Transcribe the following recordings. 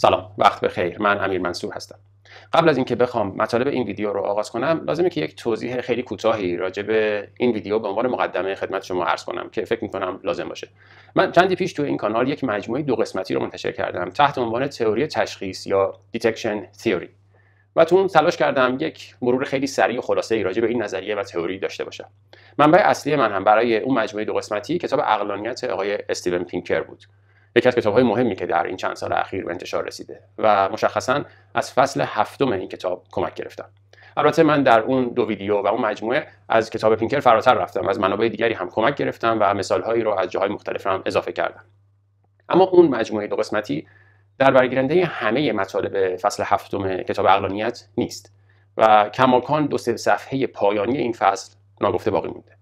سلام وقت بخیر. من امیر منصور هستم. قبل از اینکه بخوام مطالب این ویدیو رو آغاز کنم لازمه که یک توضیح خیلی کوتاهی راجع به این ویدیو به عنوان مقدمه خدمت شما عرض کنم که فکر می‌کنم لازم باشه. من چندی پیش تو این کانال یک مجموعه دو قسمتی رو منتشر کردم تحت عنوان تئوری تشخیص یا detection theory و تو اون تلاش کردم یک مرور خیلی سریع و خلاصه ای راجع به این نظریه و تئوری داشته باشم. منبع اصلی من هم برای اون مجموعه دو قسمتی کتاب عقلانیت آقای استیون پینکر بود. یکی از کتاب های مهمی که در این چند سال اخیر به انتشار رسیده و مشخصا از فصل هفتم این کتاب کمک گرفتم البته من در اون دو ویدیو و اون مجموعه از کتاب پینکر فراتر رفتم از منابع دیگری هم کمک گرفتم و مثال هایی رو از جاهای مختلف هم اضافه کردم. اما اون مجموعه دو قسمتی در برگیرنده همه مطالب فصل هفتم کتاب عقلانیت نیست و کماکان دو سه صفحه پایانی این فصل ناگفته باقی مونده.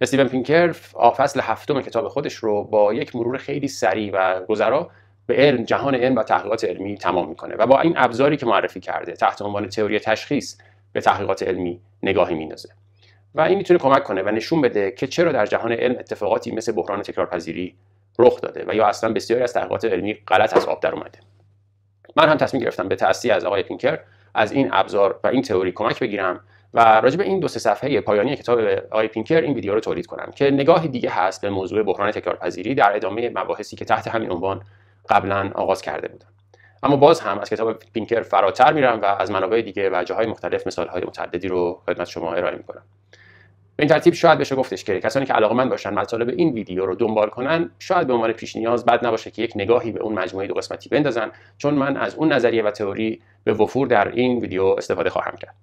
استیون پینکر فصل هفتم کتاب خودش رو با یک مرور خیلی سریع و گذرا به علم جهان علم و تحقیقات علمی تمام می‌کنه و با این ابزاری که معرفی کرده تحت عنوان تئوری تشخیص به تحقیقات علمی نگاهی میندازه. و این می‌تونه کمک کنه و نشون بده که چرا در جهان علم اتفاقاتی مثل بحران تکرارپذیری رخ داده و یا اصلا بسیاری از تحقیقات علمی غلط از آب در اومده من هم تصمیم گرفتم به تأسیس از آقای پینکر از این ابزار و این تئوری کمک بگیرم و راجع به این دو سه صفحه پایانی کتاب آقای پینکر این ویدیو رو تولید کنم که نگاهی دیگه هست به موضوع بحران تکرارپذیری در ادامه مباحثی که تحت همین عنوان قبلا آغاز کرده بودم. اما باز هم از کتاب پینکر فراتر میرم و از منابع دیگه و جاهای مختلف مثالهای متعددی رو خدمت شما ارائه می‌کنم. به این ترتیب شاید بشه گفتش که کسانی که علاقمند باشن مطالب این ویدیو رو دنبال کنن شاید به عنوان پیش نیاز بد نباشه که یک نگاهی به اون مجموعه دو قسمتی بندازن چون من از اون نظریه و تئوری به وفور در این ویدیو استفاده خواهم کرد.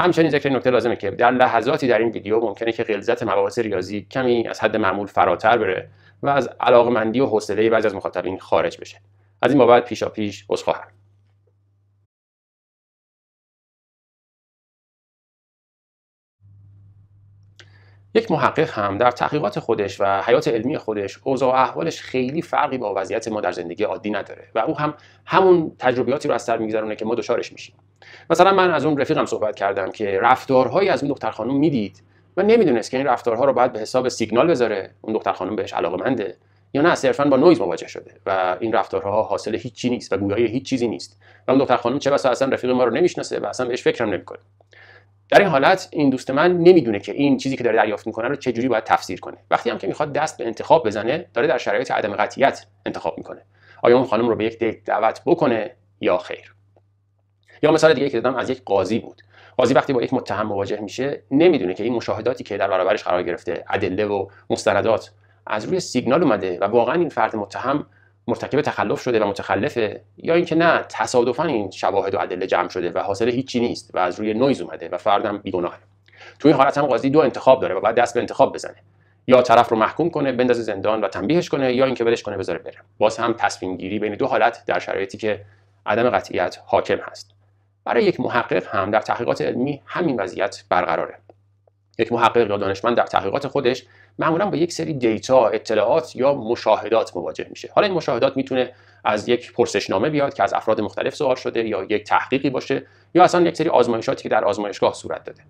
همچنین ذکر نکته لازمه که در لحظاتی در این ویدیو ممکنه که غلظت مباحث ریاضی کمی از حد معمول فراتر بره و از علاقمندی و حوصله بعضی از مخاطبین خارج بشه. از این بابت پیشا پیش عذرخواهم. یک محقق هم در تحقیقات خودش و حیات علمی خودش اوضاع و احوالش خیلی فرقی با وضعیت ما در زندگی عادی نداره و او هم همون تجربیاتی رو از سر میگذرونه که ما دچارش میشیم. مثلا من از اون رفیقم صحبت کردم که رفتارهایی از اون دختر خانم می‌دید و نمی‌دونست که این رفتارها رو باید به حساب سیگنال بذاره اون دختر خانم بهش علاقمنده یا نه صرفا با نویز مواجه شده و این رفتارها حاصل هیچی نیست و گویای هیچ چیزی نیست و اون دختر خانم چه بسا اصلا رفیق ما رو نمی‌شناسه و اصلا بهش فکرم نمی‌کنه. در این حالت این دوست من نمی‌دونه که این چیزی که داره دریافت می‌کنه رو چه جوری باید تفسیر کنه. وقتی هم که می‌خواد دست به انتخاب بزنه داره در شرایط عدم قطعیت انتخاب می‌کنه. آیا اون خانم رو به یک date دعوت بکنه یا خیر؟ یا مثال دیگه که دادم از یک قاضی بود. قاضی وقتی با یک متهم مواجه میشه نمی‌دونه که این مشاهداتی که در برابرش قرار گرفته ادله و مستندات از روی سیگنال اومده و واقعا این فرد متهم مرتکب تخلف شده و متخلفه یا اینکه نه تصادفا این شواهد و ادله جمع شده و حاصل هیچی نیست و از روی نویز اومده و فردم بیگناهه تو این حالت هم قاضی دو انتخاب داره و باید دست به انتخاب بزنه. یا طرف رو محکوم کنه بندازه زندان و تنبیهش کنه یا اینکه ولش کنه بذاره بره. باز هم تصمیم گیری بین دو حالت در شرایطی که عدم قطعیت حاکم هست. برای یک محقق هم در تحقیقات علمی همین وضعیت برقراره. یک محقق یا دانشمند در تحقیقات خودش معمولا با یک سری دیتا اطلاعات یا مشاهدات مواجه میشه. حالا این مشاهدات می‌تونه از یک پرسشنامه بیاد که از افراد مختلف سوال شده یا یک تحقیقی باشه یا اصلا یک سری آزمایشاتی که در آزمایشگاه صورت داده.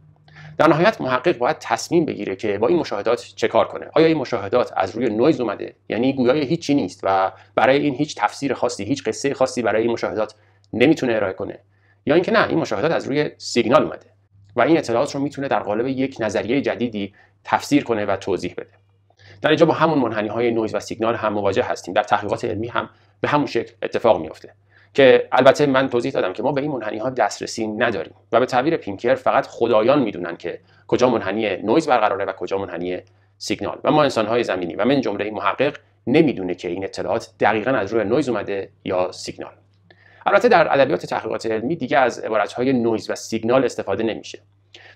در نهایت محقق باید تصمیم بگیره که با این مشاهدات چه کار کنه. آیا این مشاهدات از روی نویز اومده؟ یعنی گویای هیچی نیست و برای این هیچ تفسیر خاصی هیچ قصه خاصی برای این مشاهدات نمی‌تونه ارائه کنه. یا اینکه نه این مشاهدات از روی سیگنال اومده. و این اطلاعات رو می‌تونه در قالب یک نظریه جدیدی تفسیر کنه و توضیح بده. در اینجا با همون منحنی های نویز و سیگنال هم مواجه هستیم. در تحقیقات علمی هم به همون شکل اتفاق میفته که البته من توضیح دادم که ما به این منحنی ها دسترسی نداریم و به تعبیر پینکر فقط خدایان می‌دونن که کجا منحنی نویز برقراره و کجا منحنی سیگنال. و ما انسان های زمینی و من جمله محقق نمی‌دونه که این اطلاعات دقیقا از روی نویز اومده یا سیگنال. البته در ادبیات تحقیقات علمی دیگه از های نویز و سیگنال استفاده نمیشه.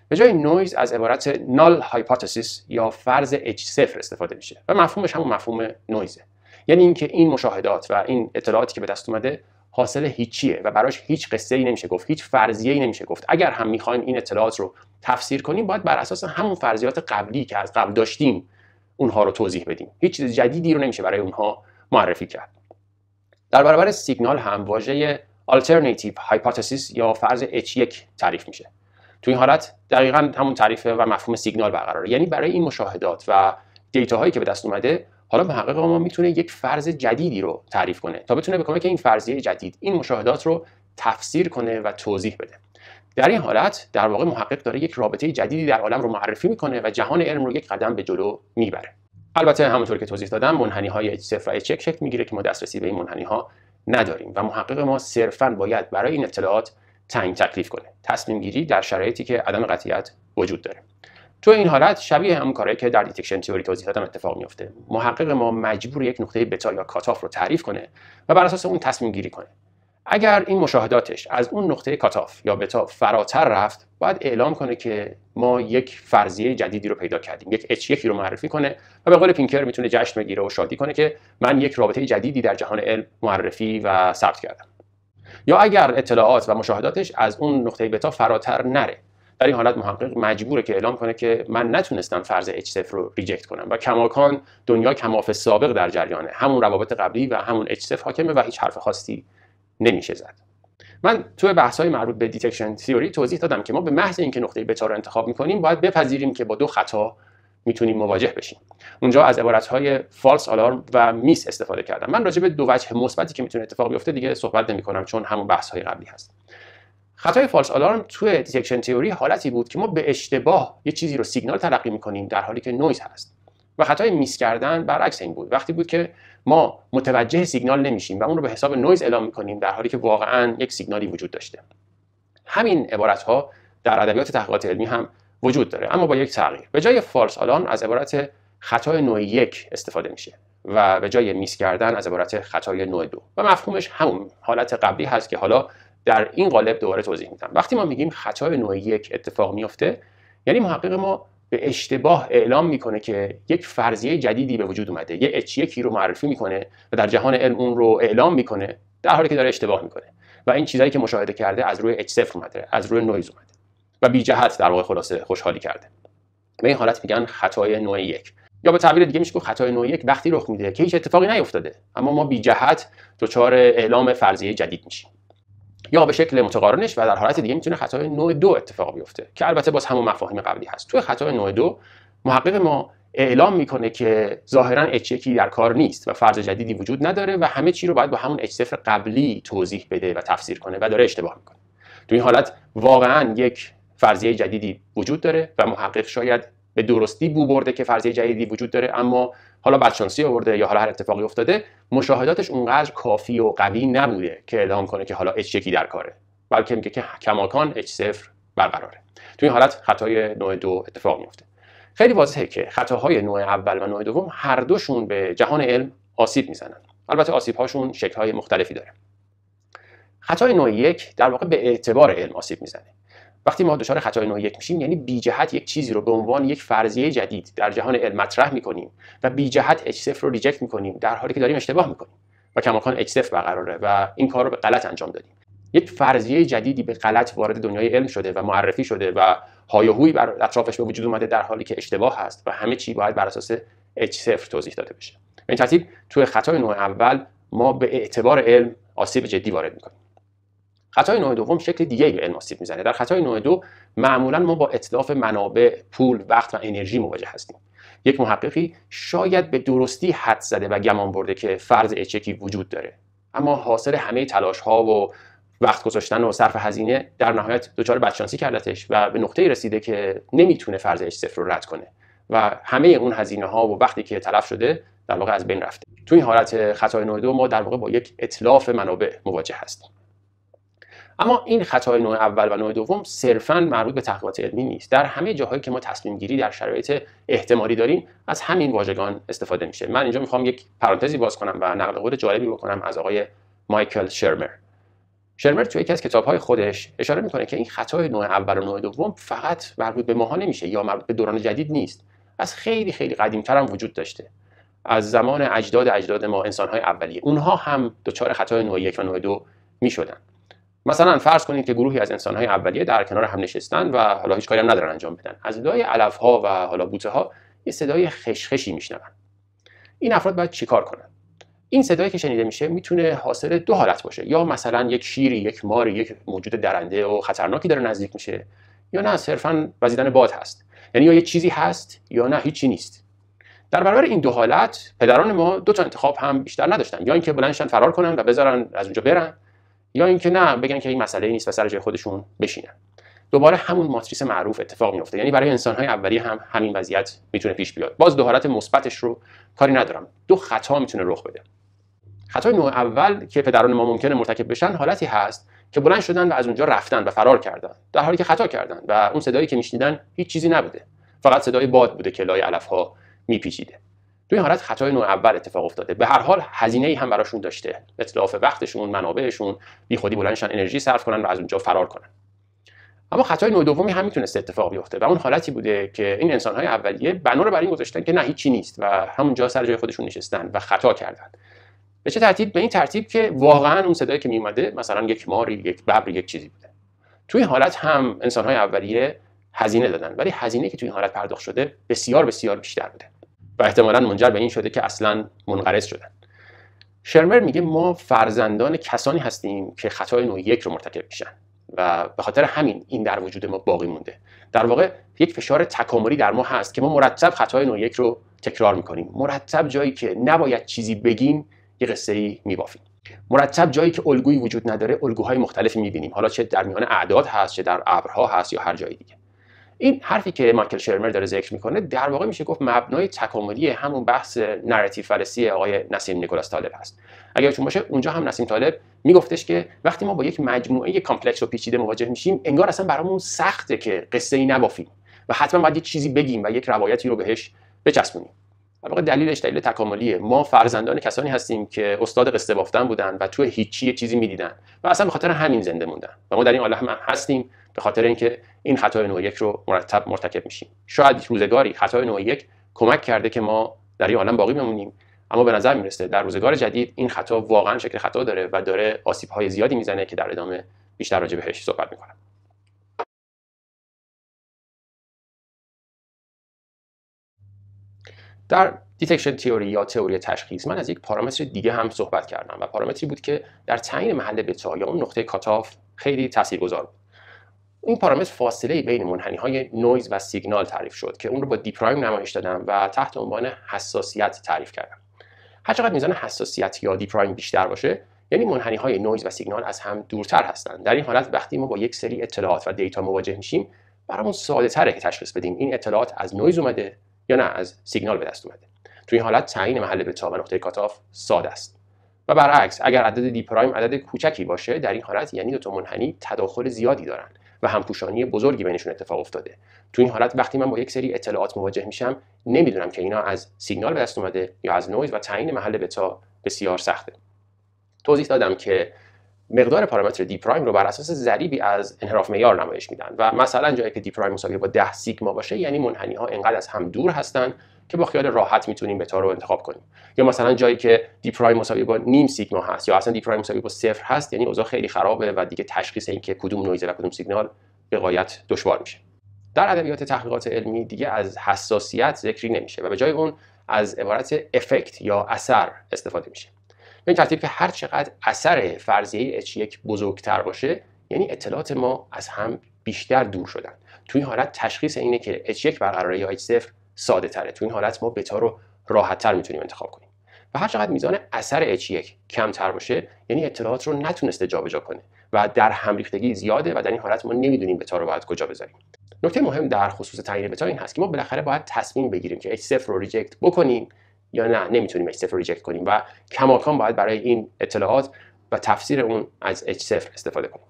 به جای نویز از عبارت null hypothesis یا فرض H صفر استفاده میشه و مفهومش همون مفهوم نویزه. یعنی اینکه این مشاهدات و این اطلاعاتی که به دست اومده حاصل هیچیه و براش هیچ قصه ای نمیشه گفت هیچ فرضیه ای نمیشه گفت. اگر هم می‌خوایم این اطلاعات رو تفسیر کنیم باید بر اساس همون فرضیات قبلی که از قبل داشتیم اونها رو توضیح بدیم. هیچ چیز جدیدی رو نمیشه برای اونها معرفی کرد. در برابر سیگنال هم واژه alternative hypothesis یا فرض H1 تعریف میشه. تو این حالت دقیقا همون تعریف و مفهوم سیگنال برقراره. یعنی برای این مشاهدات و دیتا هایی که به دست اومده حالا محقق ما می‌تونه یک فرض جدیدی رو تعریف کنه تا بتونه به کمک این فرضیه جدید این مشاهدات رو تفسیر کنه و توضیح بده. در این حالت در واقع محقق داره یک رابطه جدیدی در عالم رو معرفی می‌کنه و جهان علم رو یک قدم به جلو می‌بره. البته همونطور که توضیح دادم منحنی های H0 و H1 شکل می‌گیره که ما دسترسی به این منحنی ها نداریم و محقق ما صرفا باید برای این اطلاعات تعیین تکلیف کنه. تصمیم گیری در شرایطی که عدم قطعیت وجود داره. تو این حالت شبیه همون کاری که در detection theory توضیح دادم اتفاق میفته محقق ما مجبوره یک نقطه بتا یا cutoff رو تعریف کنه و بر اساس اون تصمیم گیری کنه. اگر این مشاهداتش از اون نقطه cutoff یا بتا فراتر رفت باید اعلام کنه که ما یک فرضیه جدیدی رو پیدا کردیم. یک H یکی رو معرفی کنه و به قول پینکر می‌تونه جشن بگیره و شادی کنه که من یک رابطه جدیدی در جهان علم معرفی و ثبت کردم. یا اگر اطلاعات و مشاهداتش از اون نقطه بتا فراتر نره در این حالت محقق مجبوره که اعلام کنه که من نتونستم فرض H0 رو reject کنم و کماکان دنیا کمافی‌السابق در جریانه. همون روابط قبلی و همون H0 حاکمه و هیچ حرف خاصی نمیشه زد. من توی بحث های مربوط به detection theory توضیح دادم که ما به محض اینکه نقطه بتا رو انتخاب می‌کنیم باید بپذیریم که با دو خطا می‌تونیم مواجه بشیم. اونجا از عبارت های false alarm و miss استفاده کردم. من راجع به دو وجه مثبتی که می‌تونه اتفاق بیفته دیگه صحبت نمی کنم چون همون بحث های قبلی هست. خطای false alarm توی detection theory حالتی بود که ما به اشتباه یه چیزی رو سیگنال تلقی می‌کنیم در حالی که نویز هست. و خطای miss کردن برعکس این بود. وقتی بود که ما متوجه سیگنال نمیشیم و اون رو به حساب نویز اعلام می‌کنیم در حالی که واقعا یک سیگنالی وجود داشته. همین عبارت ها در ادبیات تحقیقات علمی هم وجود داره اما با یک تغییر. به جای false alarm از عبارت خطای نوع یک استفاده میشه و به جای miss کردن از عبارت خطای نوع دو. و مفهومش همون حالت قبلی هست که حالا در این قالب دوباره توضیح میدم. وقتی ما میگیم خطای نوع یک اتفاق میفته یعنی محقق ما به اشتباه اعلام می‌کنه که یک فرضیه جدیدی به وجود اومده. یه اچ یکی رو معرفی می‌کنه و در جهان علم اون رو اعلام می‌کنه در حالی که داره اشتباه می‌کنه. و این چیزایی که مشاهده کرده از روی اچ صفر اومده از روی نویز اومده و بی جهت در واقع خلاصه خوشحالی کرده. به این حالت میگن خطای نوع یک. یا به تعبیر دیگه میشه گفت خطای نوع یک وقتی رخ میده که هیچ اتفاقی نیفتاده. اما ما بی جهت دچار اعلام فرضیه جدید میشیم. یا به شکل متقارنش و در حالت دیگه می‌تونه خطای نوع دو اتفاق بیفته که البته باز همون مفاهیم قبلی هست. توی خطای نوع دو محقق ما اعلام می‌کنه که ظاهرا اچ یکی در کار نیست و فرض جدیدی وجود نداره و همه چی رو باید با همون اچ صفر قبلی توضیح بده و تفسیر کنه و داره اشتباه می‌کنه. تو این حالت واقعا یک فرضیه جدیدی وجود داره و محقق شاید به درستی بو برده که فرضیه جدیدی وجود داره اما حالا بدشانسی آورده یا حالا هر اتفاقی افتاده مشاهداتش اونقدر کافی و قوی نبوده که اعلام کنه که حالا اچ یکی در کاره. بلکه میگه که کماکان اچ صفر برقراره. تو این حالت خطای نوع دو اتفاق میفته. خیلی واضحه که خطاهای نوع اول و نوع دوم هر دوشون به جهان علم آسیب می‌زنن. البته آسیب هاشون شکل های مختلفی داره. خطای نوع یک در واقع به اعتبار علم آسیب می‌زنه. وقتی ما دچار خطای نوع یک میشیم یعنی بی جهت یک چیزی رو به عنوان یک فرضیه جدید در جهان علم مطرح می‌کنیم و بی جهت H صفر رو reject می‌کنیم در حالی که داریم اشتباه می‌کنیم و کماکان H صفر برقراره و این کار رو به غلط انجام دادیم. یک فرضیه جدیدی به غلط وارد دنیای علم شده و معرفی شده و هیاهویی بر اطرافش به وجود اومده در حالی که اشتباه هست و همه چی باید بر اساس H صفر توضیح داده بشه. به این ترتیب توی خطای نوع اول ما به اعتبار علم آسیب جدی وارد می‌کنیم. خطای نوع دوم شکل دیگه به علم آسیب می‌زنه. در خطای نوع دو معمولا ما با اتلاف منابع پول وقت و انرژی مواجه هستیم. یک محققی شاید به درستی حد زده و گمان برده که فرض اچکی وجود داره. اما حاصل همه تلاش ها و وقت گذاشتن و صرف هزینه در نهایت دچار بدشانسی کردتش و به نقطه رسیده که نمی‌تونه فرض اچ صفر رو رد کنه و همه اون هزینه ها و وقتی که تلف شده در واقع از بین رفته. تو این حالت خطای نوع دو ما در واقع با یک اطلاف منابع مواجه هستیم. اما این خطای نوع اول و نوع دوم صرفا مربوط به تحقیقات علمی نیست. در همه جاهایی که ما تصمیم گیری در شرایط احتمالی داریم از همین واژگان استفاده میشه. من اینجا می‌خوام یک پرانتزی باز کنم و نقل قول جالبی بکنم از آقای مایکل شرمر. شرمر توی یکی از کتابهای خودش اشاره می‌کنه که این خطای نوع اول و نوع دوم فقط مربوط به ماها نمیشه یا مربوط به دوران جدید نیست. از خیلی خیلی قدیمتر هم وجود داشته. از زمان اجداد اجداد ما انسانهای اولیه. اونها هم دچار خطای نوع یک و نوع دو می‌شدن. مثلا فرض کنید که گروهی از انسانهای اولیه در کنار هم نشستن و حالا هیچ کاری هم ندارن انجام بدن. از صدای علف ها و حالا بوته ها یه صدای خشخشی میشنون. این افراد باید چیکار کنن؟ این صدایی که شنیده میشه می‌تونه حاصل دو حالت باشه. یا مثلا یک شیری یک ماری یک موجود درنده و خطرناکی داره نزدیک میشه یا نه صرفا وزیدن باد هست. یعنی یا یه چیزی هست یا نه هیچی نیست. در برابر این دو حالت پدران ما دو تا انتخاب هم بیشتر نداشتن. یا اینکه بلندشن فرار کنن و بذارن از اونجا برن. یا اینکه نه بگن که این مسئله نیست و سر جای خودشون بشینن. دوباره همون ماتریس معروف اتفاق میفته یعنی برای انسانهای اولیه هم همین وضعیت می‌تونه پیش بیاد. باز دو حالت مثبتش رو کاری ندارم. دو خطا می‌تونه رخ بده. خطای نوع اول که پدران ما ممکنه مرتکب بشن حالتی هست که بلند شدن و از اونجا رفتن و فرار کردن. در حالی که خطا کردن و اون صدایی که میشنیدن هیچ چیزی نبوده. فقط صدای باد بوده که لای علف ها میپیچیده. تو این حالت خطای نوع اول اتفاق افتاده. به هر حال هزینه ای هم براشون داشته. اطلاف وقتشون منابعشون بی خودی بلندشن انرژی صرف کنن و از اونجا فرار کنن. اما خطای نوع دومی هم می‌تونسته اتفاق بیفته و اون حالتی بوده که این انسانهای اولیه بنا رو بر این گذاشتن که نه هیچی نیست و همونجا سر جای خودشون نشستن و خطا کردن. به چه ترتیب؟ به این ترتیب که واقعا اون صدایی که میومده مثلا یک ماری یک ببر یک چیزی بوده. توی حالت هم انسانهای اولیه هزینه دادن ولی هزینه که توی این حالت پرداخت شده بسیار بسیار بیشتر بوده. و احتمالا منجر به این شده که اصلا منقرض شدن. شرمر میگه ما فرزندان کسانی هستیم که خطای نوع یک رو مرتکب میشن و به خاطر همین این در وجود ما باقی مونده. در واقع یک فشار تکاملی در ما هست که ما مرتب خطای نوع یک رو تکرار می‌کنیم. مرتب جایی که نباید چیزی بگیم یه قصه ای میبافیم. مرتب جایی که الگویی وجود نداره الگوهای مختلفی می‌بینیم. حالا چه در میان اعداد هست چه در ابرها هست یا هر جای دیگه. این حرفی که مایکل شرمر داره ذکر می‌کنه در واقع میشه گفت مبنای تکاملی همون بحث narrative fallacy آقای نسیم نیکولاس طالب هست. اگر یادتون باشه اونجا هم نسیم طالب میگفتش که وقتی ما با یک مجموعه complex و پیچیده مواجه میشیم انگار اصلا برامون سخته که قصه ای نبافیم و حتما باید یک چیزی بگیم و یک روایتی رو بهش بچسبونیم. در دلیلش دلیل تکاملیه. ما فرزندان کسانی هستیم که استاد قصه بافتن بودن و تو هیچی چیزی می‌دیدن و اصلا به خاطر همین زنده موندن. و ما در این عالم هم هستیم به خاطر اینکه این خطای نوع یک رو مرتب مرتکب میشیم. شاید روزگاری خطای نوع یک کمک کرده که ما در این عالم باقی بمونیم. اما به نظر می‌رسه در روزگار جدید این خطا واقعا شکل خطا داره و داره آسیب های زیادی می‌زنه که در ادامه بیشتر راجع بهش صحبت می‌کنم. در detection theory یا تئوری تشخیص من از یک پارامتر دیگه هم صحبت کردم و پارامتری بود که در تعیین محل بتا یا اون نقطه cutoff خیلی تاثیرگذار بود. این پارامتر فاصله بین منحنی های نویز و سیگنال تعریف شد که اون رو با d prime نمایش دادم و تحت عنوان حساسیت تعریف کردم. هر چقدر میزان حساسیت یا d prime بیشتر باشه یعنی منحنی های نویز و سیگنال از هم دورتر هستند در این حالت وقتی ما با یک سری اطلاعات و data مواجه میشیم برامون ساده تره که تشخیص بدیم این اطلاعات از نویز اومده یا نه از سیگنال به دست اومده. توی این حالت تعیین محل بتا و نقطه cutoff ساده است. و برعکس اگر عدد d prime عدد کوچکی باشه در این حالت یعنی دو تا منحنی تداخل زیادی دارن و همپوشانی بزرگی بینشون اتفاق افتاده. تو این حالت وقتی من با یک سری اطلاعات مواجه میشم نمی‌دونم که اینا از سیگنال به دست اومده یا از نویز و تعیین محل بتا بسیار سخته. توضیح دادم که مقدار پارامتر d prime رو بر اساس ضریبی از انحراف معیار نمایش میدن. و مثلا جایی که d prime مساوی با 10 سیگما باشه یعنی منحنی ها انقدر از هم دور هستن که با خیال راحت می‌تونیم بتا رو انتخاب کنیم. یا مثلا جایی که d prime مساوی با نیم سیگما هست یا اصلا d prime مساوی با صفر هست یعنی اوضاع خیلی خرابه و دیگه تشخیص اینکه کدوم نویزه و کدوم سیگنال به غایت دشوار میشه. در ادبیات تحقیقات علمی دیگه از حساسیت ذکری نمیشه و به جای اون از عبارت افکت یا اثر استفاده میشه. به این ترتیب که هر چقدر اثر فرضیه H1 بزرگتر باشه یعنی اطلاعات ما از هم بیشتر دور شدن. تو این حالت تشخیص اینه که H1 برقراره یا H0 ساده تره. تو این حالت ما بتا رو راحت تر می‌تونیم انتخاب کنیم. و هر چقدر میزان اثر H1 کمتر باشه یعنی اطلاعات رو نتونسته جابجا کنه و در هم ریختگی زیاده و در این حالت ما نمی‌دونیم بتا رو باید کجا بذاریم. نکته مهم در خصوص تعیین بتا این هست که ما بالاخره باید تصمیم بگیریم که H0 رو reject بکنیم یا نه نمی‌تونیم H0 رو reject کنیم. و کماکان باید برای این اطلاعات و تفسیر اون از H0 استفاده کنیم.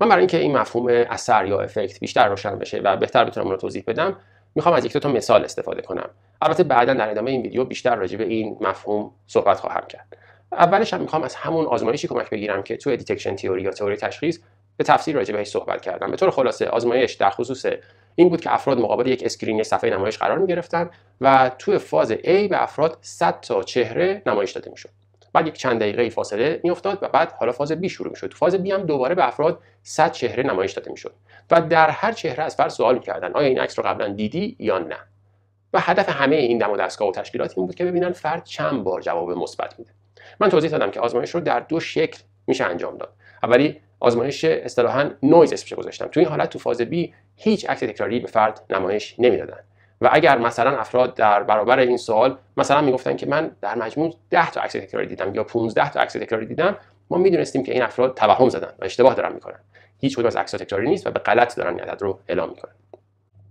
من برای اینکه این مفهوم اثر یا effect بیشتر روشن بشه و بهتر بتونم اون رو توضیح بدم می‌خوام از یک تا مثال استفاده کنم. البته بعدا در ادامه این ویدیو بیشتر راجع به این مفهوم صحبت خواهم کرد. اولش هم می‌خوام از همون آزمایشی کمک بگیرم که تو detection theory یا تئوری تشخیص به تفصیل راجع بهش صحبت کردم به طور خلاصه آزمایش در خصوص این بود که افراد مقابل یک screen صفحه نمایش قرار می گرفتن و تو فاز A به افراد 100 تا چهره نمایش داده می‌شد. بعد یک چند دقیقه فاصله میافتاد و بعد حالا فاز B شروع می‌شد. تو فاز B هم دوباره به افراد 100 چهره نمایش داده می‌شد و در هر چهره از فرد سوال می‌کردن آیا این عکس رو قبلا دیدی یا نه؟ و هدف همه این دم و دستگاه و تشکیلات این بود که ببینن فرد چند بار جواب مثبت میده. من توضیح دادم که آزمایش رو در دو شکل میشه انجام داد. اولی آزمایش اصطلاحا نویز اسمش گذاشتم. تو این حالت تو فاز B هیچ عکس تکراری به فرد نمایش نمی‌دادن. و اگر مثلا افراد در برابر این سوال مثلا می‌گفتن که من در مجموع 10 تا عکس تکراری دیدم یا 15 تا عکس تکراری دیدم ما می‌دونستیم که این افراد توهم زدن و اشتباه دارن می‌کنن. هیچ کدوم از عکس‌ها تکراری نیست و به غلط دارن عدد رو اعلام می‌کنن.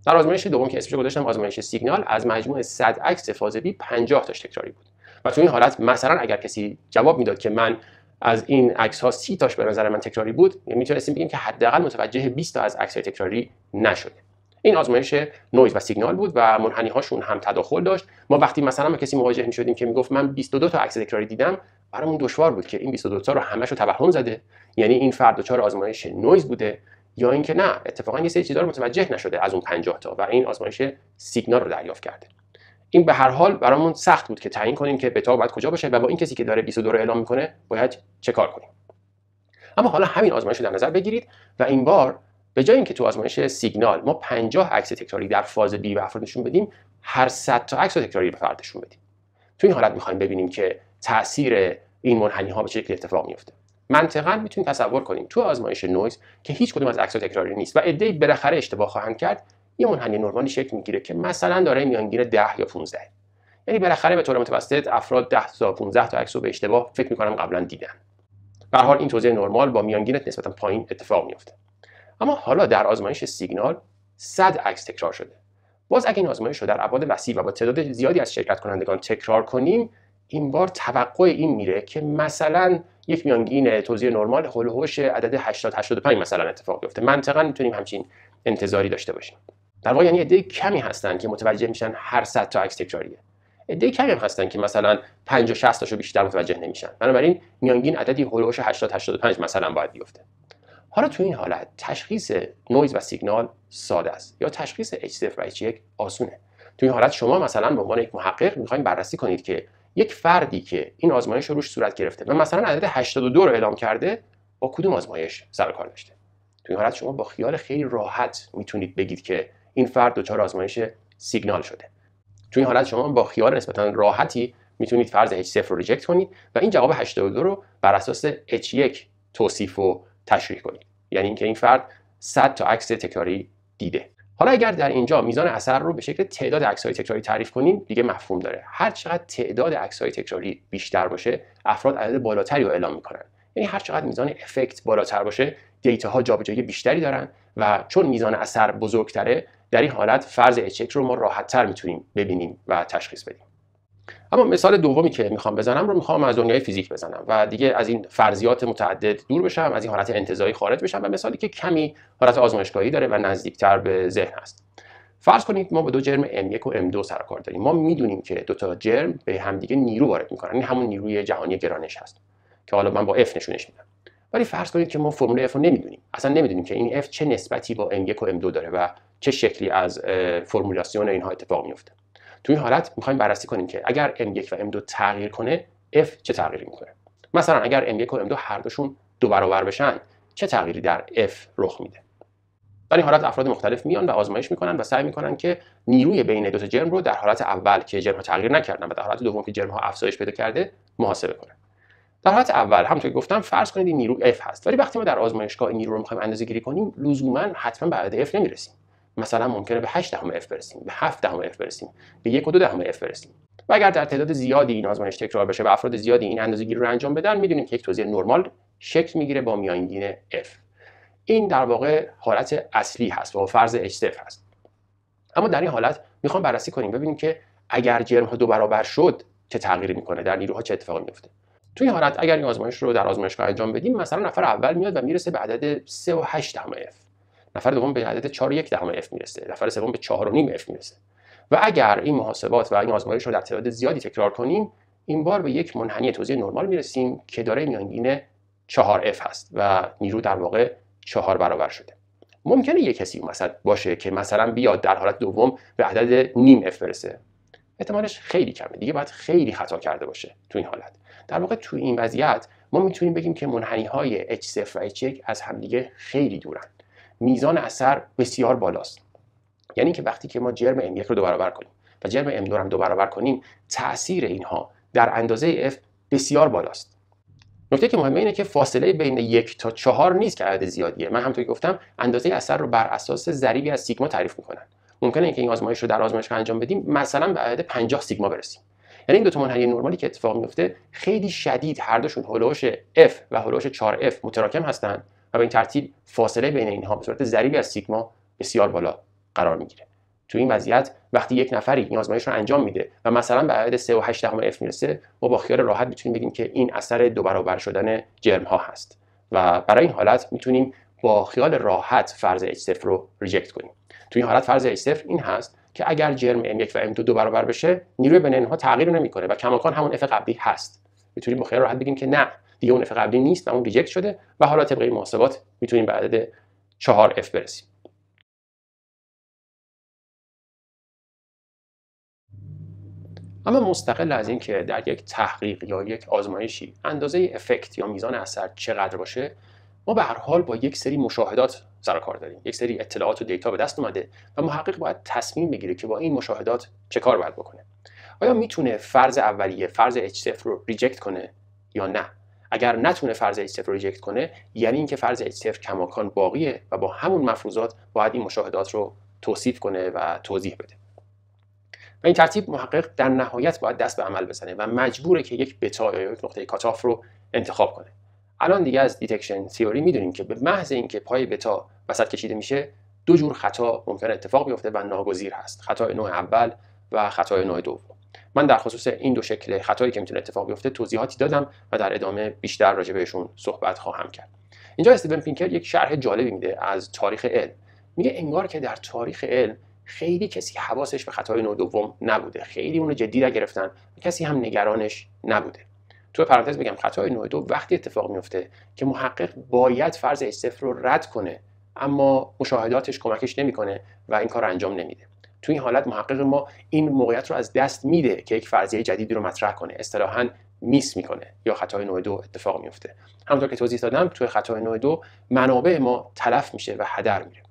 در آزمایش دوم که اسمش گذاشتم آزمایش سیگنال از مجموع 100 عکس فاز B 50 تاش تکراری بود. و تو این حالت مثلا اگر کسی جواب می‌داد که من از این عکس ها 30 تاش به نظر من تکراری بود. یعنی می‌تونستیم بگیم که حداقل متوجه 20 تا از عکس تکراری نشده این آزمایش نویز و سیگنال بود و منحنی هاشون هم تداخل داشت. ما وقتی مثلا با کسی مواجه می شدیم که می‌گفت من 22 تا عکس تکراری دیدم برامون دشوار بود که این 22 تا رو همش رو توهم زده. یعنی این فرد دچار آزمایش نویز بوده یا اینکه نه اتفاقا یه سری چیزا رو متوجه نشده از اون 50 تا و این آزمایش سیگنال رو دریافت کرده. این به هر حال برامون سخت بود که تعیین کنیم که بتا باید کجا باشه و با این کسی که داره 22 رو اعلام می‌کنه باید چه کار کنیم. اما حالا همین آزمایش رو در نظر بگیرید و این بار به جای اینکه تو آزمایش سیگنال ما 50 عکس تکراری در فاز بی به افراد نشون بدیم هر 100 تا عکس تکراری به فردشون بدیم. تو این حالت می‌خوایم ببینیم که تاثیر این منحنی ها به چه شکلی اتفاق میفته منطقا می‌تونیم تصور کنیم تو آزمایش نویز که هیچ کدوم از عکس‌ها تکراری نیست و عده‌ای بالاخره اشتباه خواهند کرد یه منحنی نرمالی شکل می‌گیره که مثلا داره میانگین 10 یا 15 یعنی بالاخره به طور متوسط افراد 10 تا 15 تا عکس رو به اشتباه فکر می‌کنم قبلا دیدن. به حال این توزیع نرمال با میانگین نسبتا پایین اتفاق میفته اما حالا در آزمایش سیگنال 100 عکس تکرار شده. باز اگه این آزمایش رو در ابعاد وسیع و با تعداد زیادی از شرکت کنندگان تکرار کنیم این بار توقع این میره که مثلا یک میانگین توزیع نرمال هولوش عدد 80 85 مثلا اتفاق بیفته. منطقا می‌تونیم همچین انتظاری داشته باشیم. در واقع یعنی عده کمی هستن که متوجه میشن هر 100 تا عکس تکراریه. عده کمی هم هستن که مثلا 50 60 تاشو بیشتر متوجه نمیشن. بنابراین میانگین عددی هولوش 80 85 مثلا باید بیفته. حالا تو این حالت تشخیص نویز و سیگنال ساده است یا تشخیص H0 و H1 آسونه. تو این حالت شما مثلا به عنوان یک محقق می‌خواین بررسی کنید که یک فردی که این آزمایش رو روش صورت گرفته و مثلا عدد 82 رو اعلام کرده با کدوم آزمایش سر کار داشته؟ تو این حالت شما با خیال خیلی راحت می‌تونید بگید که این فرد دچار آزمایش سیگنال شده. تو این حالت شما با خیال نسبتا راحتی می‌تونید فرض H0 رو ریجکت کنید و این جواب 82 رو بر اساس H1 توصیف و تشریح کنید. یعنی اینکه این فرد 100 تا عکس تکراری دیده. حالا اگر در اینجا میزان اثر رو به شکل تعداد عکس‌های تکراری تعریف کنیم دیگه مفهوم داره. هر چقدر تعداد عکس‌های تکراری بیشتر باشه افراد عدد بالاتری رو اعلام می‌کنن. یعنی هر چقدر میزان افکت بالاتر باشه دیتاها جابجایی بیشتری دارن و چون میزان اثر بزرگتره در این حالت فرض اچک رو ما راحتتر می‌تونیم ببینیم و تشخیص بدیم. اما مثال دومی که می‌خوام بزنم رو می‌خوام از دنیای فیزیک بزنم و دیگه از این فرضیات متعدد دور بشم از این حالت انتزاعی خارج بشم و مثالی که کمی حالت آزمایشگاهی داره و نزدیکتر به ذهن هست فرض کنید ما با دو جرم M1 و M2 سر کار داریم. ما می‌دونیم که دو تا جرم به همدیگه نیرو وارد می‌کنن. این همون نیروی جهانی گرانش هست که حالا من با F نشونش میدم. ولی فرض کنید که ما فرمول F رو نمی‌دونیم. اصلا نمی‌دونیم که این F چه نسبتی با M1 و M2 داره و چه شکلی از فرمولاسیون اینها اتفاق میفته تو این حالت می‌خوایم بررسی کنیم که اگر M1 و M2 تغییر کنه F چه تغییری می‌کنه؟ مثلا اگر M1 و M2 هر دوشون دو برابر بشن چه تغییری در F رخ میده؟ در این حالت افراد مختلف میان و آزمایش می‌کنن و سعی می‌کنن که نیروی بین دو تا جرم رو در حالت اول که جرم ها تغییر نکردن و در حالت دوم که جرم ها افزایش پیدا کرده محاسبه کنن. در حالت اول همونطور که گفتم فرض کنید این نیرو F هست. ولی وقتی ما در آزمایشگاه این نیرو رو می‌خوایم اندازه گیری کنیم لزوما حتما به عدد F نمی‌رسیم. مثلا ممکنه به 8 دهم F برسیم به 7 دهم F برسیم به 1 و 2 دهم F برسیم. و اگر در تعداد زیادی این آزمایش تکرار بشه و افراد زیادی این اندازه‌گیری رو انجام بدن می‌دونیم که یک توزیع نرمال شکل می‌گیره با میانگین F این در واقع حالت اصلی هست و فرض H0 هست. اما در این حالت می‌خوام بررسی کنیم ببینیم که اگر جرم ها دو برابر شد چه تغییری می‌کنه در نیروها چه اتفاقی میفته توی حالت اگر این آزمایش رو در آزمایشگاه انجام بدیم مثلا نفر اول میاد و می‌رسه به عدد 3 و 8 دهم F نفر دوم به عدد 4 و 1 دهم F می‌رسه. نفر سوم به 4 و نیم F می‌رسه. و اگر این محاسبات و این آزمایش رو در تعداد زیادی تکرار کنیم این بار به یک منحنی توزیع نرمال می‌رسیم که داره میانگین 4 F هست و نیرو در واقع چهار برابر شده. ممکنه یک کسی وسط باشه که مثلا بیاد در حالت دوم به عدد نیم اف برسه. احتمالش خیلی کمه. دیگه باید خیلی خطا کرده باشه تو این حالت. در واقع تو این وضعیت ما می‌تونیم بگیم که منحنی های H0 و H1 از همدیگه خیلی دورن. میزان اثر بسیار بالاست. یعنی که وقتی که ما جرم M1 رو دو برابر کنیم و جرم M2 رو هم دو برابر کنیم تاثیر اینها در اندازه F بسیار بالاست. نکته که مهمه اینه که فاصله بین یک تا چهار نیست که عدد زیادیه. من همونطور که گفتم اندازه اثر رو بر اساس ضریبی از سیگما تعریف می‌کنن. ممکنه اینکه این آزمایش رو در آزمایشگاه انجام بدیم مثلا به عدد 50 سیگما برسیم. یعنی این دو تا منحنی نرمالی که اتفاق میفته خیلی شدید هر دوشون هولوش F و هولوش 4F متراکم هستن. و به این ترتیب فاصله بین اینها به صورت ضریبی از سیگما بسیار بالا قرار می‌گیره. تو این وضعیت وقتی یک نفری این آزمایش رو انجام میده و مثلا به عدد 3 و 8 دهم F می‌رسه ما با خیال راحت می‌تونیم بگیم که این اثر دو برابر شدن جرم ها هست. و برای این حالت می‌تونیم با خیال راحت فرض H0 رو reject کنیم. تو این حالت فرض H0 این هست که اگر جرم M1 و M2 دو برابر بشه نیروی بین اینها تغییر نمی‌کنه و کماکان همون F قبلی هست. می‌تونیم با خیال راحت بگیم که نه دیگه اون قبلی نیست و اون reject شده و حالا طبق محاسبات می‌تونیم به عدد 4 F برسیم. اما مستقل از اینکه در یک تحقیق یا یک آزمایشی اندازه effect یا میزان اثر چقدر باشه ما به هر حال با یک سری مشاهدات سر و کار داریم. یک سری اطلاعات و دیتا به دست اومده و محقق باید تصمیم بگیره که با این مشاهدات چه کار باید بکنه. آیا می‌تونه فرض اولیه فرض H0 رو reject کنه یا نه؟ اگر نتونه فرض H0 رو reject کنه یعنی اینکه فرض H0 کماکان باقیه و با همون مفروضات باید این مشاهدات رو توصیف کنه و توضیح بده. و این ترتیب محقق در نهایت باید دست به عمل بزنه و مجبوره که یک بتا یا یک نقطه cutoff رو انتخاب کنه. الان دیگه از detection theory می‌دونیم که به محض اینکه پای بتا وسط کشیده میشه دو جور خطا ممکن اتفاق بیفته و ناگزیر هست. خطای نوع اول و خطای نوع دوم. من در خصوص این دو شکل خطایی که می‌تونه اتفاق بیفته توضیحاتی دادم و در ادامه بیشتر راجع بهشون صحبت خواهم کرد. اینجا استیون پینکر یک شرح جالبی میده از تاریخ علم. میگه انگار که در تاریخ علم خیلی کسی حواسش به خطای نوع دوم نبوده. خیلی اونو جدی نگرفتن کسی هم نگرانش نبوده. تو پرانتز بگم خطای نوع دو وقتی اتفاق میفته که محقق باید فرض h رو رد کنه اما مشاهداتش کمکش نمی‌کنه و این کار انجام نمیده. تو این حالت محقق ما این موقعیت رو از دست میده که یک فرضیه جدیدی رو مطرح کنه اصطلاحا میس می‌کنه یا خطای نوع دو اتفاق میفته همونطور که توضیح دادم توی خطای نوع دو منابع ما تلف میشه و هدر میره.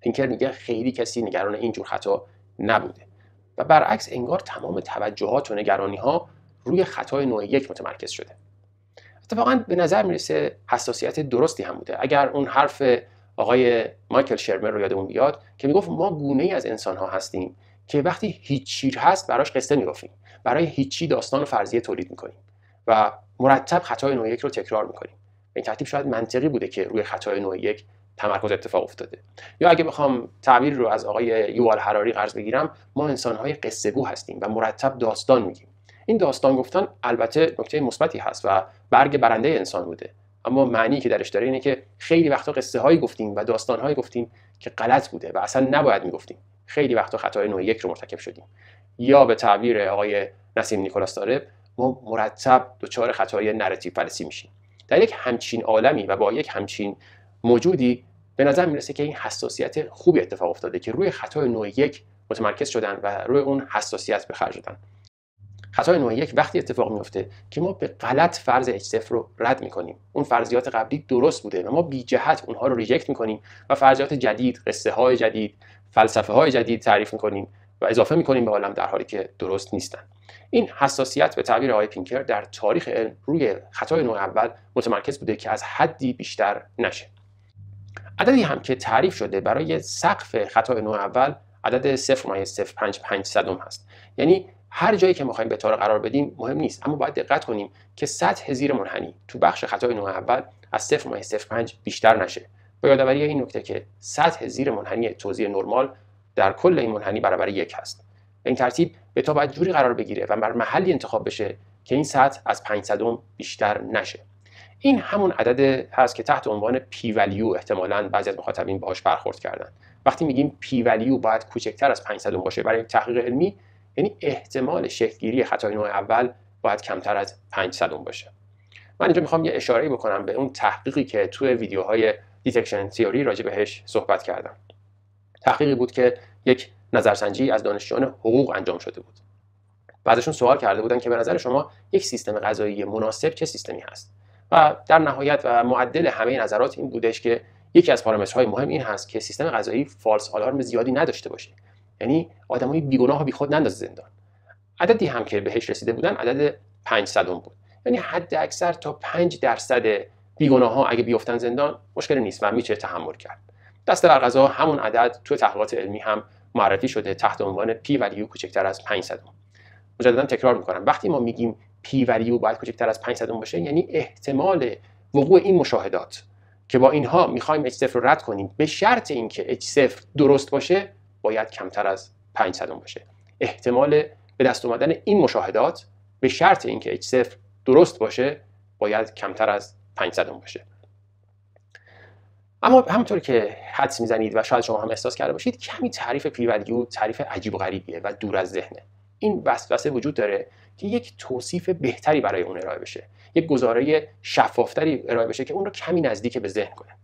پینکر میگه خیلی کسی نگران اینجور خطا نبوده. و برعکس انگار تمام توجهات و نگرانی ها روی خطای نوع یک متمرکز شده. اتفاقا به نظر می‌رسه حساسیت درستی هم بوده. اگر اون حرف آقای مایکل شرمر رو یادمون بیاد که می‌گفت ما گونه ای از انسان ها هستیم که وقتی هیچ چیز هست براش قصه می‌گفتیم. برای هیچی داستان و فرضیه تولید می‌کنیم و مرتب خطای نوع یک رو تکرار می‌کنیم. این ترتیب شاید منطقی بوده که روی خطای نوع یک تمرکز اتفاق افتاده. یا اگه بخوام تعبیر رو از آقای یوال حراری قرض بگیرم ما انسانهای قصه گو هستیم و مرتب داستان میگیم. این داستان گفتن البته نکته مثبتی هست و برگ برنده انسان بوده. اما معنی که درش داره اینه که خیلی وقتا قصه هایی گفتیم و داستان هایی گفتیم که غلط بوده و اصلا نباید می‌گفتیم. خیلی وقتا خطای نوع یک رو مرتکب شدیم. یا به تعبیر آقای نسیم نیکولاس داره ما مرتب دچار خطای نراتیو فلسی میشیم. در یک همچین عالمی و با یک همچین موجودی به نظر می‌رسه که این حساسیت خوبی اتفاق افتاده که روی خطای نوع یک متمرکز شدن و روی اون حساسیت به خرج دادن خطای نوع یک وقتی اتفاق میفته که ما به غلط فرض H0 رو رد می‌کنیم. اون فرضیات قبلی درست بوده و ما بی جهت اونها رو ریجکت می‌کنیم و فرضیات جدید قصه های جدید فلسفه های جدید تعریف می‌کنیم و اضافه می‌کنیم به عالم در حالی که درست نیستن. این حساسیت به تعبیر آقای پینکر در تاریخ علم روی خطای نوع اول متمرکز بوده که از حدی بیشتر نشه. عددی هم که تعریف شده برای سقف خطای نوع اول عدد 0.055 صدم هست. یعنی هر جایی که می‌خوایم به طور قرار بدیم مهم نیست. اما باید دقت کنیم که سطح زیر منحنی تو بخش خطای نوع اول از 0.05 بیشتر نشه. با یادآوری این نکته که سطح زیر منحنی توزیع نرمال در کل این منحنی برابر یک هست. این ترتیب بتا باید جوری قرار بگیره و بر محلی انتخاب بشه که این سطح از 500 بیشتر نشه. این همون عدد هست که تحت عنوان پی ولیو احتمالاً بعضی از مخاطبین باهاش برخورد کردن. وقتی میگیم p-value باید کوچکتر از 500 باشه برای تحقیق علمی یعنی احتمال شکلگیری خطای نوع اول باید کمتر از 500 باشه. من اینجا می‌خوام یه اشاره بکنم به اون تحقیقی که توی ویدیوهای detection theory راجع بهش صحبت کردم. تحقیقی بود که یک نظرسنجی از دانشجویان حقوق انجام شده بود. ازشون سوال کرده بودن که به نظر شما یک سیستم قضایی مناسب چه سیستمی هست؟ و در نهایت و معدل همه نظرات این بودش که یکی از پارامترهای مهم این هست که سیستم قضایی false alarm زیادی نداشته باشه. یعنی آدمای بیگناه بیخود نندازه زندان. عددی هم که بهش رسیده بودن عدد 500 بود. یعنی حد اکثر تا 5 درصد بیگناه ها اگه بیفتن زندان مشکل نیست و میشه تحمل کرد. دست بر قضا همون عدد توی تحقیقات علمی هم معرفی شده تحت عنوان p-value کوچکتر از 5 صدم مجددا تکرار می‌کنم. وقتی ما میگیم p-value باید کوچکتر از 5 صدم باشه یعنی احتمال وقوع این مشاهدات که با اینها می‌خوایم h0 رو رد کنیم به شرط اینکه h0 درست باشه باید کمتر از 500 باشه. احتمال به دست اومدن این مشاهدات به شرط اینکه h0 درست باشه باید کمتر از 500 باشه. اما همونطور که حدس می‌زنید و شاید شما هم احساس کرده باشید کمی تعریف پی ولیو تعریف عجیب و غریبیه و دور از ذهنه این وسوسه وجود داره که یک توصیف بهتری برای اون ارائه بشه. یک گزاره شفافتری ارائه بشه که اون رو کمی نزدیک به ذهن کنه.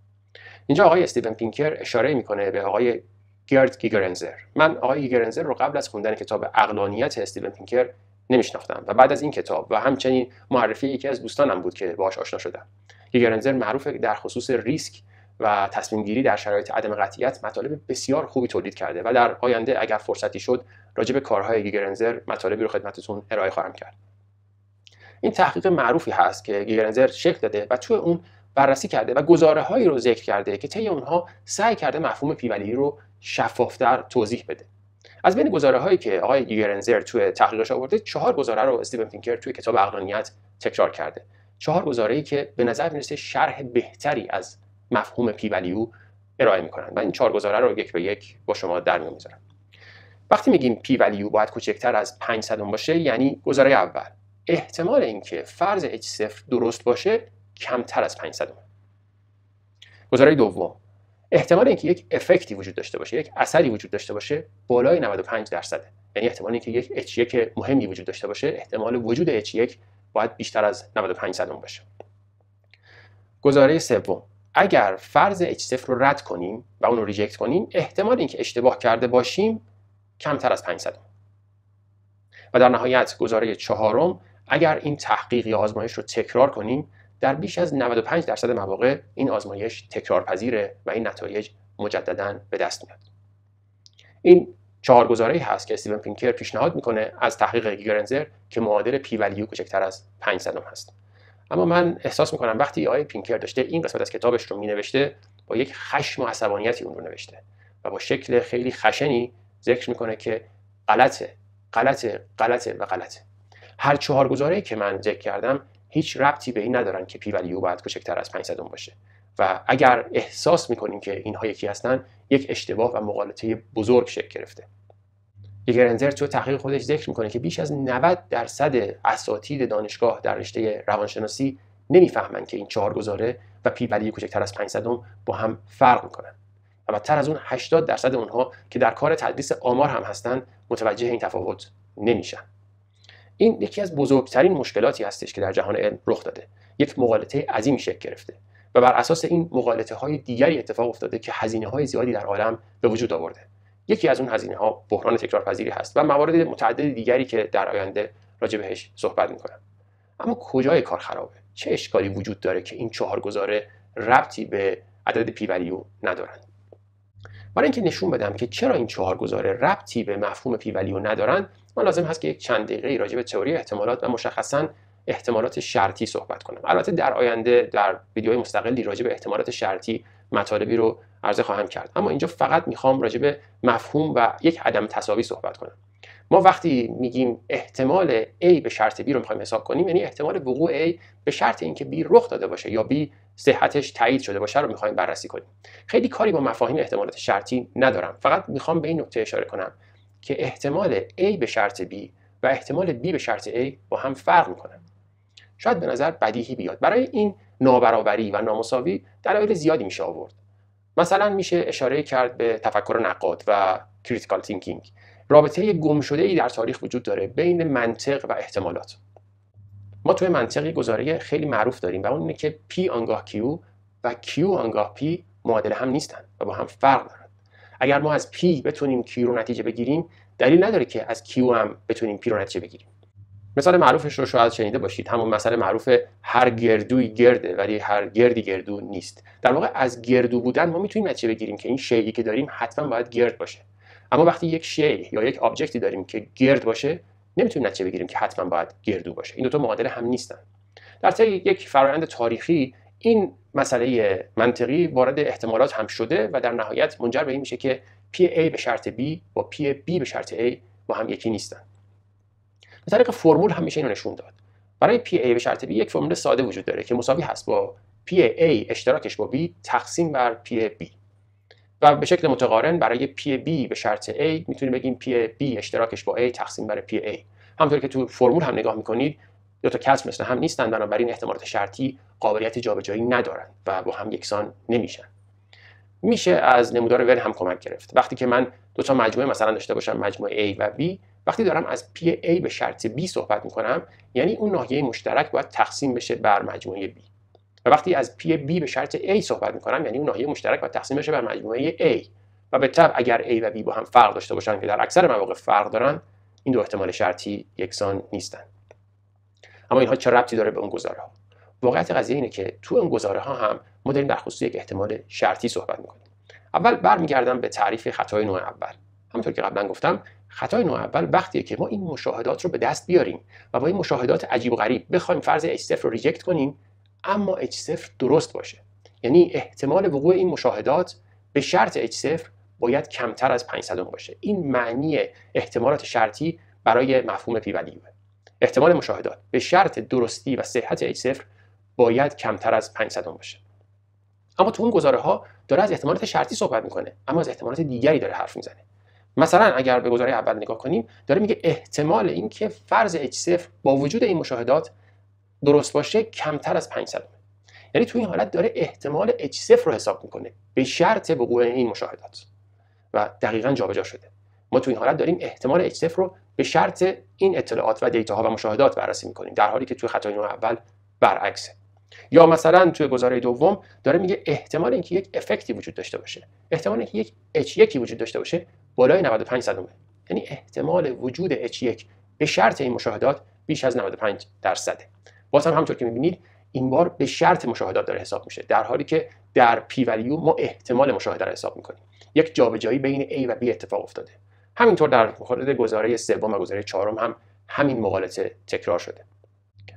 اینجا آقای استیون پینکر اشاره می‌کنه به آقای گرد گیگرنزر من آقای گیگرنزر رو قبل از خوندن کتاب عقلانیت استیون پینکر نمیشناختم و بعد از این کتاب و همچنین معرفی یکی از دوستانم بود که باهاش آشنا شدم. گیگرنزر معروف در خصوص ریسک و تصمیم گیری در شرایط عدم قطعیت مطالب بسیار خوبی تولید کرده و در آینده اگر فرصتی شد راجع به کارهای گیگرنزر مطالبی رو خدمتتون ارائه خواهم کرد. این تحقیق معروفی هست که گیگرنزر شکل داده و توی اون بررسی کرده و گزاره هایی رو ذکر کرده که طی اونها سعی کرده مفهوم p-value رو شفافتر توضیح بده. از بین گزاره هایی که آقای گیگرنزر توی تحقیقش آورده چهار گزاره رو استیون پینکر توی کتاب عقلانیت تکرار کرده. چهار گزاره ای که به نظر می‌رسه شرح بهتری از مفهوم p-value ارائه می‌کنن و این چهار گزاره رو یک به یک با شما در میون می‌ذارم. وقتی میگیم پی ولیو باید کوچکتر از 500 باشه یعنی گزاره اول. احتمال اینکه فرض H0 درست باشه کمتر از 500 گزاره دوم. احتمال اینکه یک افکتی وجود داشته باشه یک اثری وجود داشته باشه بالای 95 درصده. یعنی احتمال اینکه یک H1 مهمی وجود داشته باشه احتمال وجود H1 باید بیشتر از 95 صدم باشه. گزاره سوم. اگر فرض H0 رو رد کنیم و اون رو reject کنیم احتمال اینکه اشتباه کرده باشیم کمتر از 500 و در نهایت گزاره چهارم اگر این تحقیق یا آزمایش رو تکرار کنیم در بیش از 95 درصد مواقع این آزمایش تکرار پذیره و این نتایج مجددا به دست میاد. این چهار گزاره هست که استیون پینکر پیشنهاد می‌کنه از تحقیق گیگرنزر که معادل p-value کوچکتر از 5 صدم هست. اما من احساس می‌کنم وقتی آقای پینکر داشته این قسمت از کتابش رو مینوشته با یک خشم و عصبانیتی اون رو نوشته و با شکل خیلی خشنی ذکر می‌کنه که غلطه غلطه غلطه و غلطه. هر چهار گزاره که من ذکر کردم هیچ ربطی به این ندارن که پی ولیو باید کوچکتر از 500 باشه. و اگر احساس می‌کنیم که اینها یکی هستن یک اشتباه و مغالطه بزرگ شکل گرفته. گرنزر تو تحقیق خودش ذکر می‌کنه که بیش از 90 درصد اساتید دانشگاه در رشته روانشناسی نمی‌فهمن که این چهار گزاره و پی ولی کوچکتر از 500 با هم فرق می‌کنن. و بدتر از اون 80 درصد اونها که در کار تدریس آمار هم هستن متوجه این تفاوت نمیشن. این یکی از بزرگترین مشکلاتی هستش که در جهان علم رخ داده. یک مغالطه عظیمی شکل گرفته و بر اساس این مغالطه های دیگری اتفاق افتاده که هزینه های زیادی در عالم به وجود آورده. یکی از اون هزینه ها بحران تکرارپذیری هست و موارد متعدد دیگری که در آینده راجع بهش صحبت می‌کنم. اما کجای کار خرابه؟ چه اشکالی وجود داره که این چهار گزاره ربطی به عدد پی ولیو ندارن؟ برای اینکه نشون بدم که چرا این چهار گزاره ربطی به مفهوم پی ولیو ندارن من لازم هست که یک چند دقیقه راجع به تئوری احتمالات و مشخصا احتمالات شرطی صحبت کنم. البته در آینده در ویدیوهای مستقلی راجع به احتمالات شرطی مطالبی رو عرضه خواهم کرد. اما اینجا فقط می‌خوام راجع به مفهوم و یک عدم تساوی صحبت کنم. ما وقتی میگیم احتمال A به شرط B رو می‌خوایم حساب کنیم یعنی احتمال وقوع A به شرط اینکه B رخ داده باشه یا B صحتش تایید شده باشه رو می‌خوایم بررسی کنیم. خیلی کاری با مفاهیم احتمالات شرطی ندارم. فقط می‌خوام به این نکته اشاره کنم. که احتمال A به شرط B و احتمال B به شرط A با هم فرق می‌کنن. شاید به نظر بدیهی بیاد. برای این نابرابری و نامساوی دلایل زیادی میشه آورد. مثلا میشه اشاره کرد به تفکر نقاد و critical thinking رابطه گم شده ای در تاریخ وجود داره بین منطق و احتمالات. ما توی منطقی گزاره خیلی معروف داریم و اون اینه که P آنگاه Q و Q آنگاه P معادل هم نیستن و با هم فرق دارن. اگر ما از P بتونیم Q رو نتیجه بگیریم دلیل نداره که از Q هم بتونیم P رو نتیجه بگیریم. مثال معروفش رو شاید شنیده باشید. همون مسئله معروف هر گردوی گرده ولی هر گردی گردو نیست. در واقع از گردو بودن ما می‌تونیم نتیجه بگیریم که این شیعی که داریم حتما باید گرد باشه. اما وقتی یک شی یا یک object ی داریم که گرد باشه نمی‌تونیم نتیجه بگیریم که حتما باید گردو باشه. این دو تا معادل هم نیستن. در طی یک فرآیند تاریخی این مسئله منطقی وارد احتمالات هم شده و در نهایت منجر به این میشه که P A به شرط B با P B به شرط A با هم یکی نیستن. به طریق فرمول هم میشه اینو نشون داد. برای P A به شرط B یک فرمول ساده وجود داره که مساوی هست با P A اشتراکش با B تقسیم بر P B. و به شکل متقارن برای P B به شرط A می‌تونیم بگیم P B اشتراکش با A تقسیم بر P A. همونطور که تو فرمول هم نگاه می‌کنید دو تا کسر مثل هم نیستن بنابراین احتمالات شرطی قابلیت جابجایی ندارن و با هم یکسان نمیشن. میشه از نمودار ون هم کمک گرفت. وقتی که من دو تا مجموعه مثلا داشته باشم مجموعه A و B وقتی دارم از P A به شرط B صحبت می‌کنم یعنی اون ناحیه مشترک باید تقسیم بشه بر مجموعه B. و وقتی از پی B به شرط A صحبت می‌کنم یعنی اون ناحیه مشترک باید تقسیم بشه بر مجموعه A. و به طب اگر A و B با هم فرق داشته باشن که در اکثر مواقع فرق دارن این دو احتمال شرطی یکسان نیستن. اما اینها چه ربطی داره به اون گزاره ها؟ واقعیت قضیه اینه که تو اون گزاره ها هم ما داریم در خصوص یک احتمال شرطی صحبت می‌کنیم. اول برمیگردم به تعریف خطای نوع اول. همونطور که قبلا گفتم خطای نوع اول وقتیه که ما این مشاهدات رو به دست بیاریم و با این مشاهدات عجیب و غریب بخوایم فرض H0 رو ریجکت کنیم اما H0 درست باشه. یعنی احتمال وقوع این مشاهدات به شرط H0 باید کمتر از 500 باشه. این معنی احتمالات شرطی برای مفهوم پی احتمال مشاهدات به شرط درستی و صحت H0 باید کمتر از 500 باشه. اما تو اون گزاره ها داره از احتمالات شرطی صحبت می‌کنه اما از احتمالات دیگری داره حرف می‌زنه. مثلا اگر به گزاره اول نگاه کنیم داره میگه احتمال اینکه فرض H0 با وجود این مشاهدات درست باشه کمتر از 500 یعنی تو این حالت داره احتمال H0 رو حساب می‌کنه به شرط وقوع این مشاهدات. و دقیقا جابجا شده. ما تو این حالت داریم احتمال H0 رو به شرط این اطلاعات و دیتا ها و مشاهدات بررسی می‌کنیم در حالی که توی خطای نوع اول برعکسه. یا مثلا توی گزاره دوم داره میگه احتمال اینکه یک افکتی وجود داشته باشه احتمال اینکه یک H1 وجود داشته باشه بالای 95 صدمه. یعنی احتمال وجود H1 به شرط این مشاهدات بیش از 95 درصده. باز هم همونطور که می‌بینید این بار به شرط مشاهدات داره حساب میشه در حالی که در P-value ما احتمال مشاهده رو حساب می‌کنیم. یک جابجایی بین A و B اتفاق افتاده. همینطور در مورد گزاره سوم و گزاره چهارم هم همین مغالطه تکرار شده.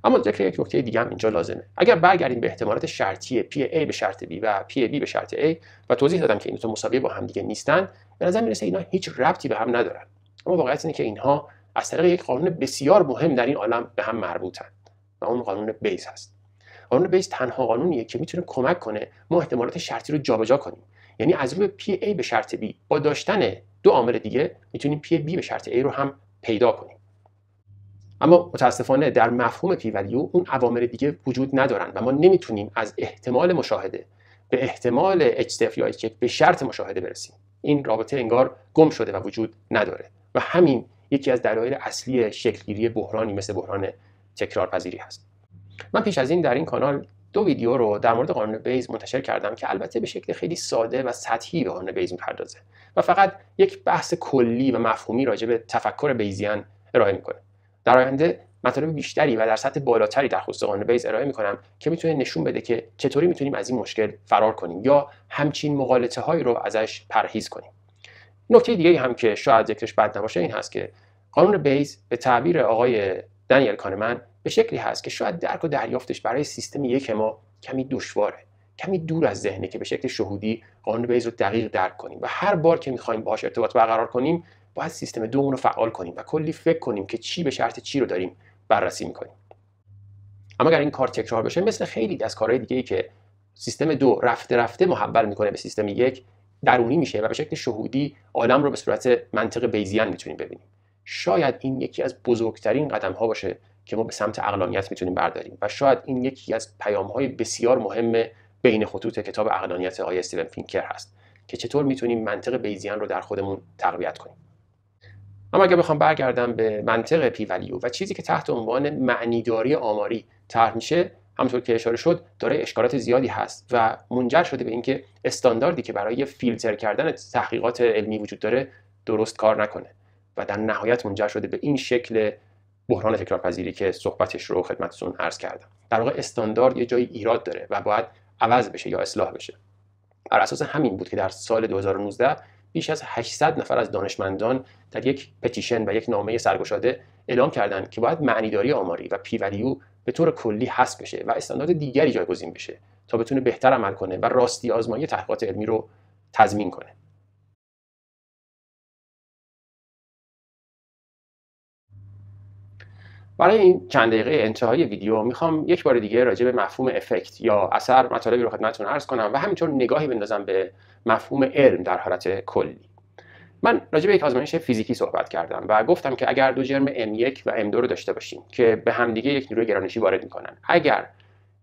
اما ذکر یک نکته دیگه هم اینجا لازمه. اگر برگردیم به احتمالات شرطی P A به شرط B و P B به شرط A و توضیح دادم که این دو مساوی با هم دیگه نیستن به نظر می‌رسه اینا هیچ ربطی به هم ندارن. اما واقعیت اینه که اینها از طریق یک قانون بسیار مهم در این عالم به هم مربوطن و اون قانون بیز هست. قانون بیز تنها قانونیه که می‌تونه کمک کنه ما احتمالات شرطی رو جابجا کنیم. یعنی از روی P A به شرط B با داشتن دو عامل دیگه می‌تونیم P B به شرط A رو هم پیدا کنیم. اما متاسفانه در مفهوم P-value اون عوامل دیگه وجود ندارن و ما نمی‌تونیم از احتمال مشاهده به احتمال H0 یا H1 به شرط مشاهده برسیم. این رابطه انگار گم شده و وجود نداره و همین یکی از دلایل اصلی شکلگیری بحرانی مثل بحران تکرارپذیری هست. من پیش از این در این کانال دو ویدیو رو در مورد قانون بیز منتشر کردم که البته به شکل خیلی ساده و سطحی به قانون بیز می‌پردازه و فقط یک بحث کلی و مفهومی راجع به تفکر Bayesian ارائه می‌کنه. در آینده مطالب بیشتری و در سطح بالاتری در خصوص قانون بیز ارائه می‌کنم که می‌تونه نشون بده که چطوری می‌تونیم از این مشکل فرار کنیم یا همچین مغالطه هایی رو ازش پرهیز کنیم. نکته دیگه هم که شاید ذکرش بد نباشه این هست که قانون بیز به تعبیر آقای دنیل کانمن به شکلی هست که شاید درک و دریافتش برای سیستم یک ما کمی دشواره کمی دور از ذهنه که به شکل شهودی قانون بیز رو دقیق درک کنیم و هر بار که می‌خوایم باهاش ارتباط برقرار کنیم باید سیستم دومون رو فعال کنیم و کلی فکر کنیم که چی به شرط چی رو داریم بررسی می‌کنیم. اما اگر این کار تکرار بشه مثل خیلی از کارهای دیگه ای که سیستم دو رفته رفته محول می‌کنه به سیستم یک درونی میشه و به شکل شهودی عالم رو به صورت منطق بیزیان می‌تونیم ببینیم. شاید این یکی از بزرگترین قدم ها باشه که ما به سمت اقلانیت می‌تونیم برداریم. و شاید این یکی از پیام های بسیار مهم بین خطوط کتاب اقلانیت آقای استیون فینکر هست که چطور می‌تونیم منطق بیزیان رو در خودمون تقویت کنیم. اما اگر بخوام برگردم به منطق پی ولیو و چیزی که تحت عنوان معنیداری آماری طرح میشه همونطور که اشاره شد داره اشکالات زیادی هست و منجر شده به اینکه استانداردی که برای فیلتر کردن تحقیقات علمی وجود داره درست کار نکنه. و در نهایت منجر شده به این شکل بحران تکرارپذیری که صحبتش رو خدمتتون عرض کردم. در واقع استاندارد یه جایی ایراد داره و باید عوض بشه یا اصلاح بشه. بر اساس همین بود که در سال 2019 بیش از 800 نفر از دانشمندان در یک پتیشن و یک نامه سرگشاده اعلام کردند که باید معنیداری آماری و پی ولیو به طور کلی حذف بشه و استاندارد دیگری جایگزین بشه تا بتونه بهتر عمل کنه و راستی آزمایی تحقیقات علمی رو تضمین کنه. برای این چند دقیقه انتهای ویدیو می‌خوام یک بار دیگه راجع به مفهوم افکت یا اثر مطالبی رو خدمتتون عرض کنم و همینطور نگاهی بندازم به مفهوم علم در حالت کلی. من راجع به یک آزمایش فیزیکی صحبت کردم و گفتم که اگر دو جرم M1 و M2 رو داشته باشیم که به همدیگه یک نیروی گرانشی وارد می‌کنن اگر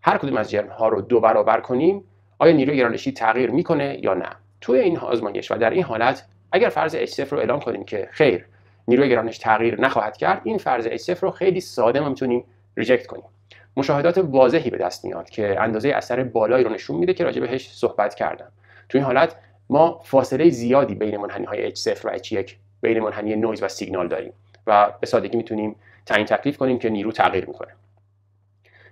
هر کدوم از جرم ها رو دو برابر کنیم آیا نیروی گرانشی تغییر می‌کنه یا نه؟ توی این آزمایش و در این حالت اگر فرض H0 رو اعلام کنیم که خیر نیروی گرانش تغییر نخواهد کرد این فرض H0 رو خیلی ساده ما می‌تونیم ریجکت کنیم. مشاهدات واضحی به دست میاد که اندازه اثر بالایی رو نشون میده که راجع بهش صحبت کردم. تو این حالت ما فاصله زیادی بین منحنی های H0 و H1 بین منحنی نویز و سیگنال داریم و به سادگی می‌تونیم تعیین تکلیف کنیم که چی رو تغییر می‌کنه.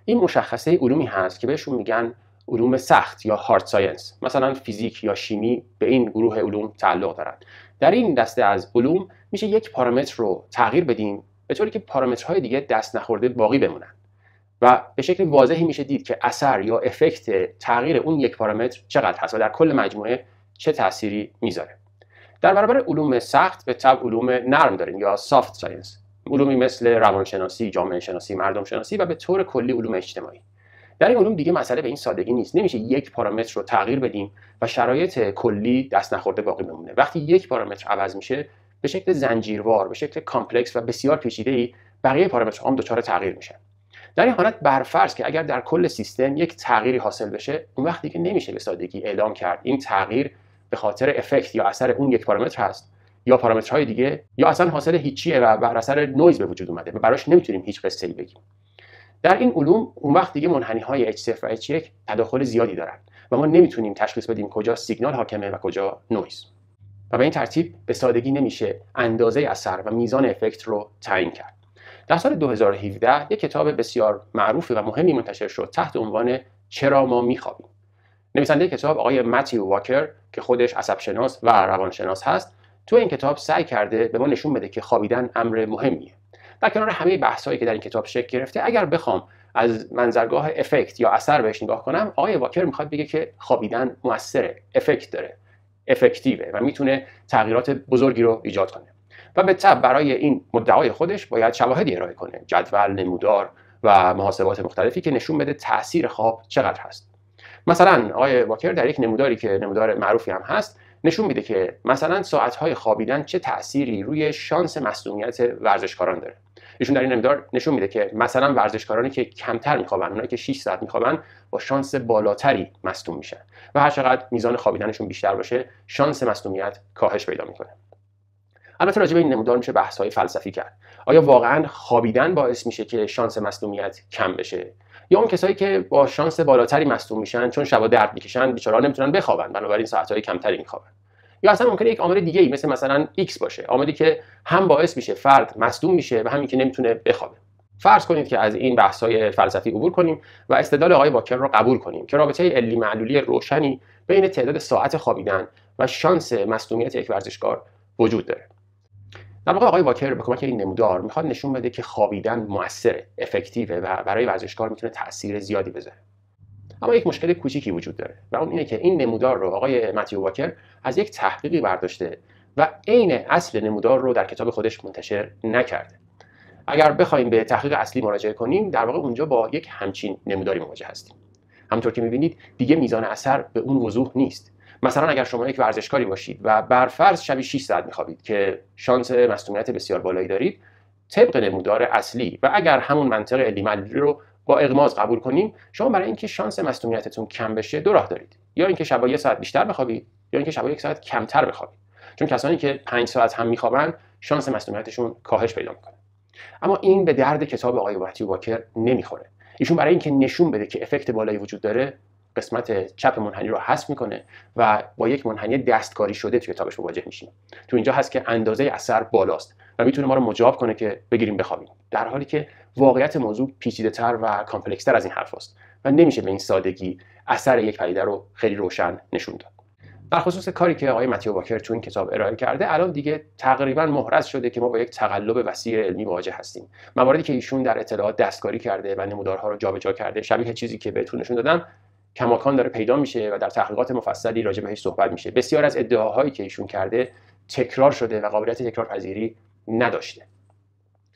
این مشخصه علومی هست که بهشون میگن علوم سخت یا hard science مثلا فیزیک یا شیمی به این گروه علوم تعلق دارند در این دسته از علوم میشه یک پارامتر رو تغییر بدیم به طوری که پارامترهای دیگه دست نخورده باقی بمونن. و به شکل واضحی میشه دید که اثر یا effect تغییر اون یک پارامتر چقدر هست و در کل مجموعه چه تأثیری می‌ذاره. در برابر علوم سخت بالطبع علوم نرم داریم یا soft science علومی مثل روانشناسی، جامعه شناسی، مردم شناسی و به طور کلی علوم اجتماعی. در این علوم دیگه مسئله به این سادگی نیست. نمیشه یک پارامتر رو تغییر بدیم و شرایط کلی دست نخورده باقی بمونه. وقتی یک پارامتر عوض میشه به شکل زنجیروار به شکل complex و بسیار پیچیده ای بقیه پارامترها هم دچار تغییر میشن. در این حالت برفرض که اگر در کل سیستم یک تغییری حاصل بشه اون وقتی که نمیشه به سادگی اعلام کرد. این تغییر به خاطر effect یا اثر اون یک پارامتر هست یا پارامترهای دیگه یا اصلا حاصل هیچیه و بر اثر نویز به وجود اومده و براش نمی‌تونیم هیچ قصه ای بگیم. در این علوم اون وقت دیگه منحنی های H0 و H1 تداخل زیادی دارن و ما نمی‌تونیم تشخیص بدیم کجا سیگنال حاکمه و کجا نویز. و به این ترتیب به سادگی نمیشه اندازه اثر و میزان effect رو تعیین کرد. در سال 2017 یک کتاب بسیار معروف و مهمی منتشر شد تحت عنوان چرا ما میخوابیم. نویسنده کتاب آقای متیو واکر که خودش عصبشناس و روانشناس هست تو این کتاب سعی کرده به ما نشون بده که خوابیدن امر مهمیه. در کنار همه بحثایی که در این کتاب شکل گرفته اگر بخوام از منظرگاه افکت یا اثر بهش نگاه کنم آقای واکر می‌خواد بگه که خوابیدن موثره افکت داره افکتیوه و می‌تونه تغییرات بزرگی رو ایجاد کنه. و به طب برای این مدعای خودش باید شواهدی ارائه کنه جدول نمودار و محاسبات مختلفی که نشون بده تاثیر خواب چقدر هست. مثلا آقای واکر در یک نموداری که نمودار معروفی هم هست نشون میده که مثلا ساعتهای خوابیدن چه تأثیری روی شانس مصدومیت ورزشکاران داره. ایشون در این نمودار نشون میده که مثلا ورزشکارانی که کمتر میخوابن اونایی که 6 ساعت میخوابن با شانس بالاتری مصدوم میشن و هر چقدر میزان خوابیدنشون بیشتر باشه شانس مصدومیت کاهش پیدا می‌کنه. البته راجع به این نمودار میشه بحث های فلسفی کرد. آیا واقعا خوابیدن باعث میشه که شانس مصدومیت کم بشه؟ یا اون کسایی که با شانس بالاتری مصدوم میشن چون شبا درد می‌کشن بیچاره‌ها نمی‌تونن بخوابن بنابراین ساعت‌های کمتری میخوابن. یا اصلا ممکنه یک عامل دیگه ای مثل مثلا X باشه عاملی که هم باعث میشه فرد مصدوم میشه و همین که نمی‌تونه بخوابه. فرض کنید که از این های فلسفی عبور کنیم و استدلال آقای واکر رو قبول کنیم که رابطه علی معلولی روشنی بین تعداد ساعت خوابیدن و شانس مصدومیت یک ورزشکار وجود داره. در واقع آقای واکر به کمک این نمودار می‌خواد نشون بده که خوابیدن موثره افکتیوه و برای ورزشکار می‌تونه تاثیر زیادی بذاره. اما یک مشکل کوچیکی وجود داره و اون اینه که این نمودار رو آقای متیو واکر از یک تحقیقی برداشته و عین اصل نمودار رو در کتاب خودش منتشر نکرده. اگر بخوایم به تحقیق اصلی مراجعه کنیم در واقع اونجا با یک همچین نموداری مواجه هستیم. همونطور که می‌بینید دیگه میزان اثر به اون وضوح نیست. مثلا اگر شما یک ورزشکاری باشید و بر فرض شبی 6 ساعت میخوابید که شانس مصونیت بسیار بالایی دارید طبق نمودار اصلی و اگر همون منطق علی رو با اغماز قبول کنیم شما برای اینکه شانس مصونیتتون کم بشه دو راه دارید. یا اینکه شبا یک ساعت بیشتر بخوابید یا اینکه شبا یک ساعت کمتر بخوابید. چون کسانی که 5 ساعت هم میخوابن شانس مصونیتشون کاهش پیدا می‌کنه. اما این به درد کتاب آقای متیو واکر نمی‌خوره. ایشون برای اینکه نشون بده که افکت بالایی وجود داره قسمت چپ منحنی رو حذف می‌کنه و با یک منحنی دستکاری شده توی کتابش مواجه میشیم. تو اینجا هست که اندازه اثر بالاست. و می‌تونه ما رو مجاب کنه که بگیریم بخوابیم. در حالی که واقعیت موضوع پیچیده تر و complex تر از این حرف‌هاست و نمیشه به این سادگی اثر یک پدیده رو خیلی روشن نشون داد. در خصوص کاری که آقای متیو واکر تو این کتاب ارائه کرده الان دیگه تقریبا محرز شده که ما با یک تقلب وسیع علمی مواجه هستیم. مواردی که ایشون در اطلاعات دستکاری کرده و نمودارها رو جابجا کرده شبیه چیزی که بهتون نشون دادم کماکان داره پیدا میشه و در تحقیقات مفصلی راجع بهش صحبت میشه. بسیار از ادعاهایی که ایشون کرده تکرار شده و قابلیت تکرار پذیری نداشته.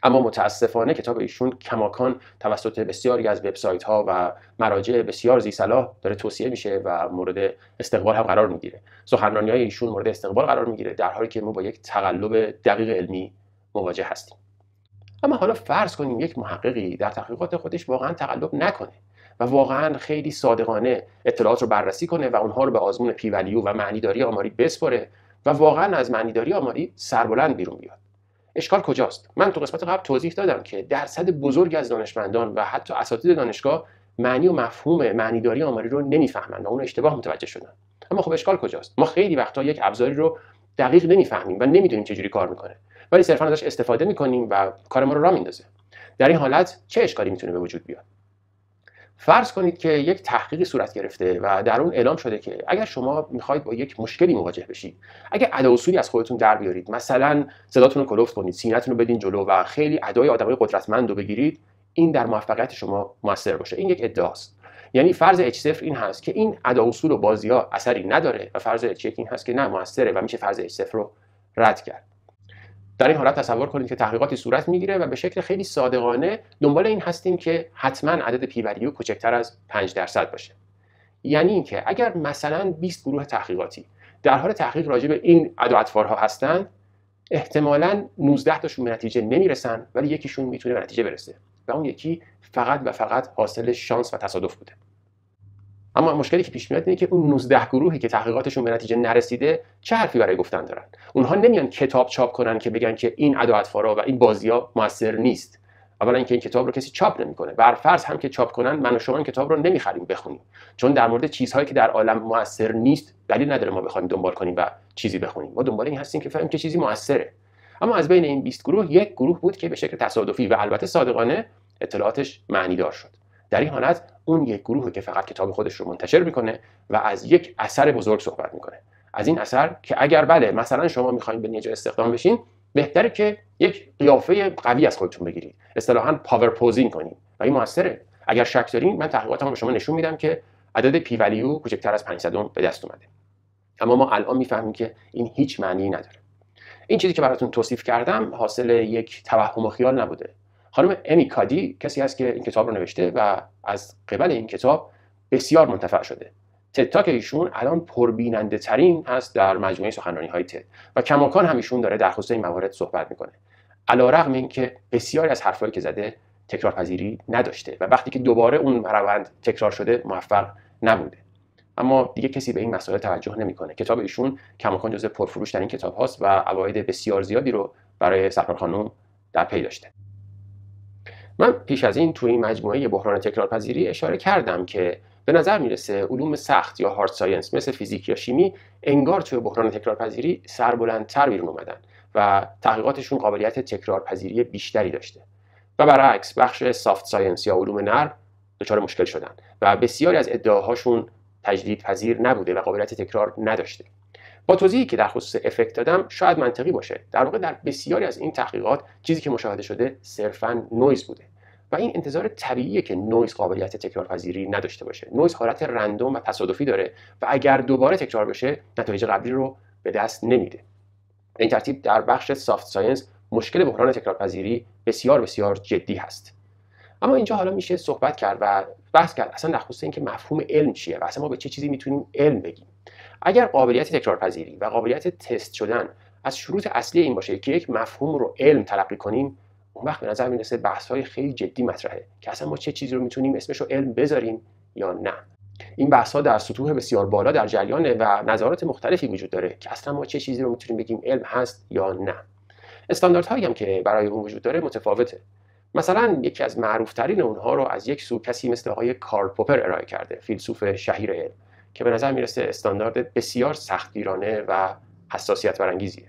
اما متاسفانه کتاب ایشون کماکان توسط بسیاری از وبسایت ها و مراجع بسیار زی صلاح داره توصیه میشه و مورد استقبال هم قرار می‌گیره. سخنرانی های ایشون مورد استقبال قرار می‌گیره در حالی که ما با یک تقلب دقیق علمی مواجه هستیم. اما حالا فرض کنیم یک محققی در تحقیقات خودش واقعا تقلب نکنه و واقعا خیلی صادقانه اطلاعات رو بررسی کنه و اونها رو به آزمون پیولیو و معنیداری آماری بسپره و واقعا از معنیداری آماری سربلند بیرون بیاد. اشکال کجاست؟ من تو قسمت قبل توضیح دادم که درصد بزرگ از دانشمندان و حتی اساتید دانشگاه معنی و مفهوم معنیداری آماری رو نمی‌فهمند و اون اشتباه متوجه شدن. اما خب اشکال کجاست؟ ما خیلی وقتا یک ابزاری رو دقیق نمی‌فهمیم و نمی‌دونیم چجوری کار می‌کنه. ولی صرفا ازش استفاده می‌کنیم و کار ما رو را میندازه. در این حالت چه اشکالی می‌تونه به وجود بیاد؟ فرض کنید که یک تحقیقی صورت گرفته و در اون اعلام شده که اگر شما می‌خواید با یک مشکلی مواجه بشید اگر ادا اصولی از خودتون در بیارید مثلا صداتون رو کلفت کنید سینه‌تون رو بدین جلو و خیلی ادای آدمای قدرتمند رو بگیرید این در موفقیت شما موثر باشه. این یک ادعاست. یعنی فرض اچ صفر این هست که این ادا اصول و بازی ها اثری نداره و فرض اچ این هست که نه موثره و میشه فرض اچ صفر رو رد کرد. در این حالت تصور کنید که تحقیقاتی صورت می‌گیره و به شکل خیلی صادقانه دنبال این هستیم که حتما عدد پی ولیو کوچکتر از 5 درصد باشه. یعنی اینکه اگر مثلا 20 گروه تحقیقاتی در حال تحقیق راجع به این اطوارها هستند احتمالا 19 تاشون به نتیجه نمی‌رسن ولی یکیشون می‌تونه به نتیجه برسه و اون یکی فقط و فقط حاصل شانس و تصادف بوده. اما مشکلی که پیش میاد اینه که اون 19 گروهی که تحقیقاتشون به نتیجه نرسیده چه حرفی برای گفتن دارن؟ اونها نمیان کتاب چاپ کنن که بگن که این ادا اطفارا و این بازی ها موثر نیست. اولا اینکه این کتاب رو کسی چاپ نمی‌کنه. بر فرض هم که چاپ کنن من و شما این کتاب رو نمی‌خریم بخونیم. چون در مورد چیزهایی که در عالم موثر نیست دلیل نداره ما بخوایم دنبال کنیم و چیزی بخونیم. ما دنبال این هستیم که فهمیم که چیزی موثره. اما از بین این 20 گروه یک گروه بود که به شکل تصادفی و البته صادقانه اطلاعاتش معنیدار شد. در این حالت اون یک گروهی که فقط کتاب خودش رو منتشر می‌کنه و از یک اثر بزرگ صحبت می‌کنه. از این اثر که اگر بله مثلا شما می‌خواین یه جا استخدام بشین بهتره که یک قیافه قوی از خودتون بگیرید. اصطلاحا power posing کنید. و این موثره. اگر شک دارین من تحقیقاتم به شما نشون میدم که عدد P-value کوچکتر از 500 به دست اومده. اما ما الان می‌فهمیم که این هیچ معنی نداره. این چیزی که براتون توصیف کردم حاصل یک توهم و خیال نبوده. خانم امی کادی کسی هست که این کتاب رو نوشته و از قبل این کتاب بسیار منتفع شده. تتاک ایشون الان پربیننده ترین هست در مجموعه سخنرانی های تد و کماکان هم ایشون داره در خصوص این موارد صحبت می‌کنه. علا رغم این که بسیاری از حرفایی که زده تکرار پذیری نداشته و وقتی که دوباره اون روند تکرار شده موفق نبوده. اما دیگه کسی به این مسائل توجه نمی‌کنه. کتاب ایشون کماکان جزء پرفروش در این کتاب هاست و عواید بسیار زیادی رو برای سفر خانم در پی داشته. من پیش از این توی این مجموعه بحران تکرارپذیری اشاره کردم که به نظر می‌رسه علوم سخت یا hard science مثل فیزیک یا شیمی انگار توی بحران تکرارپذیری سربلندتر بیرون اومدن و تحقیقاتشون قابلیت تکرارپذیری بیشتری داشته. و برعکس بخش soft science یا علوم نرم دچار مشکل شدن و بسیاری از ادعاهاشون تجدید پذیر نبوده و قابلیت تکرار نداشته. با توضیحی که در خصوص effect دادم شاید منطقی باشه. در واقع در بسیاری از این تحقیقات چیزی که مشاهده شده صرفا نویز بوده و این انتظار طبیعیه که نویز قابلیت تکرارپذیری نداشته باشه. نویز حالت random و تصادفی داره و اگر دوباره تکرار بشه نتایج قبلی رو به دست نمیده. این ترتیب در بخش soft science مشکل بحران تکرارپذیری بسیار بسیار جدی هست. اما اینجا حالا میشه صحبت کرد و بحث کرد اصلا در خصوص اینکه مفهوم علم چیه و اصلا ما به چه چیزی می‌تونیم علم بگیم. اگر قابلیت تکرارپذیری و قابلیت تست شدن از شروط اصلی این باشه که یک مفهوم رو علم تلقی کنیم اون وقت به نظر می‌رسه بحث های خیلی جدی مطرحه که اصلا ما چه چیزی رو می‌تونیم اسمش رو علم بذاریم یا نه. این بحث ها در سطوح بسیار بالا در جریانه و نظرات مختلفی وجود داره که اصلا ما چه چیزی رو می‌تونیم بگیم علم هست یا نه. استانداردهایی هم که برای اون وجود داره متفاوته. مثلا یکی از معروفترین اونها رو از یک سو کسی مثل آقای کارل پوپر ارائه کرده فیلسوف شهیر علم. که به نظر می‌رسه استاندارد بسیار سختگیرانه و حساسیت برانگیزیه.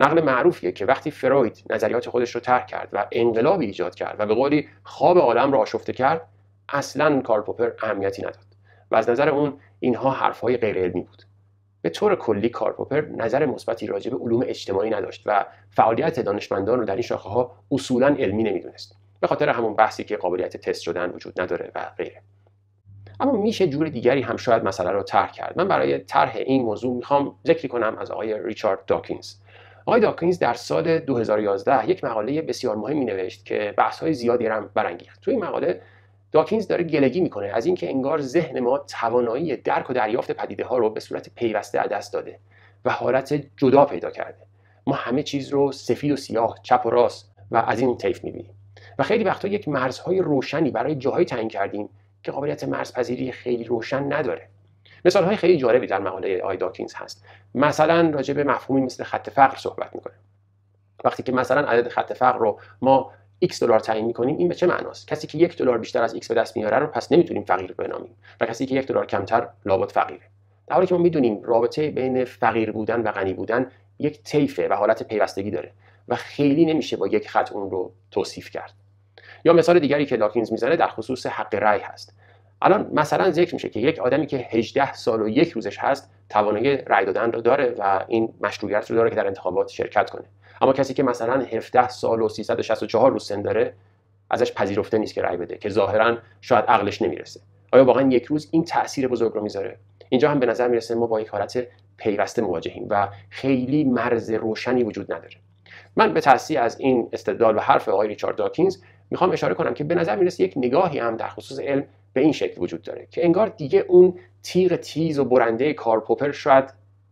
نقل معروفیه که وقتی فروید نظریات خودش رو طرح کرد و انقلابی ایجاد کرد و به قولی خواب عالم را آشفته کرد اصلا کارل پوپر اهمیتی نداد و از نظر اون اینها حرفهای غیر علمی بود. به طور کلی کارل پوپر نظر مثبتی راجع به علوم اجتماعی نداشت و فعالیت دانشمندان رو در این شاخه ها اصولا علمی نمی‌دونست. به خاطر همون بحثی که قابلیت تست شدن وجود نداره و غیره. اما میشه جور دیگری هم شاید مسئله رو طرح کرد. من برای طرح این موضوع می‌خوام ذکری کنم از آقای ریچارد داکینز. آقای داکینز در سال 2011 یک مقاله بسیار مهمی نوشت که بحث های زیادی هم برانگیخت. توی این مقاله داکینز داره گلگی می‌کنه از اینکه انگار ذهن ما توانایی درک و دریافت پدیده ها رو به صورت پیوسته دست داده و حالت جدا پیدا کرده. ما همه چیز رو سفید و سیاه چپ و راست و از این طیف می‌بینیم. و خیلی وقتا یک مرزهای روشنی برای جاهایی تعیین کردیم که قابلیت مرزپذیری خیلی روشن نداره. مثال های خیلی جالبی در مقاله آی داکینز هست. مثلا راجع به مفهومی مثل خط فقر صحبت می‌کنه. وقتی که مثلا عدد خط فقر رو ما x دلار تعیین می‌کنیم این به چه معناست؟ کسی که یک دلار بیشتر از x به دست میاره رو پس نمی‌تونیم فقیر بنامیم و کسی که یک دلار کمتر لابد فقیره. در حالی که ما می‌دونیم رابطه بین فقیر بودن و غنی بودن یک طیفه و حالت پیوستگی داره و خیلی نمیشه با یک خط اون رو توصیف کرد. یا مثال دیگری که داکینز می‌زنه در خصوص حق رأی هست. الان مثلا ذکر میشه که یک آدمی که 18 سال و یک روزش هست توانایی رأی دادن رو داره و این مشروعیت رو داره که در انتخابات شرکت کنه. اما کسی که مثلا 17 سال و 364 روز سن داره ازش پذیرفته نیست که رأی بده که ظاهرا شاید عقلش نمی‌رسه. آیا واقعا یک روز این تاثیر بزرگ رو می‌ذاره؟ اینجا هم به نظر می‌رسه ما با یک حالت پیوسته مواجهیم و خیلی مرز روشنی وجود نداره. من به تاثیر از این استدلال و حرف آقای ریچارد داکینز می‌خوام اشاره کنم که به نظر می‌رسه یک نگاهی هم در خصوص علم به این شکل وجود داره که انگار دیگه اون تیغ تیز و برنده کارپوپر شاید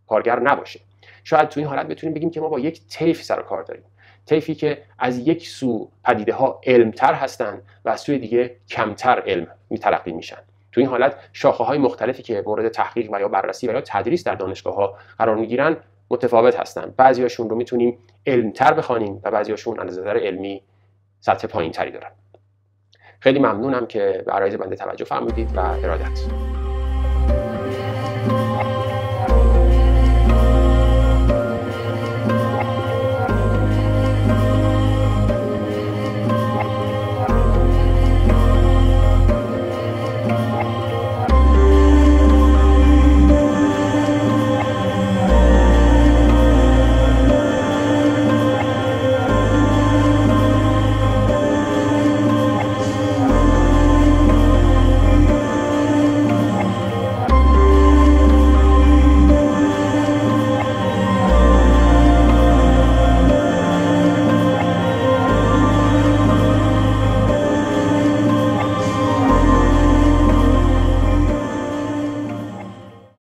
کارگر نباشه. شاید تو این حالت بتونیم بگیم که ما با یک طیف سر کار داریم. طیفی که از یک سو پدیده ها علمتر هستند و از سوی دیگه کمتر علم میتلقی میشن. تو این حالت شاخه های مختلفی که مورد تحقیق و یا بررسی و یا تدریس در دانشگاه ها قرار می‌گیرن متفاوت هستند بعضیاشون رو می‌تونیم علمتر بخوانیم و بعضیاشون از نظر علمی سطح پایین تری دارن. خیلی ممنونم که به عرایز بنده توجه فرمودید و ارادت.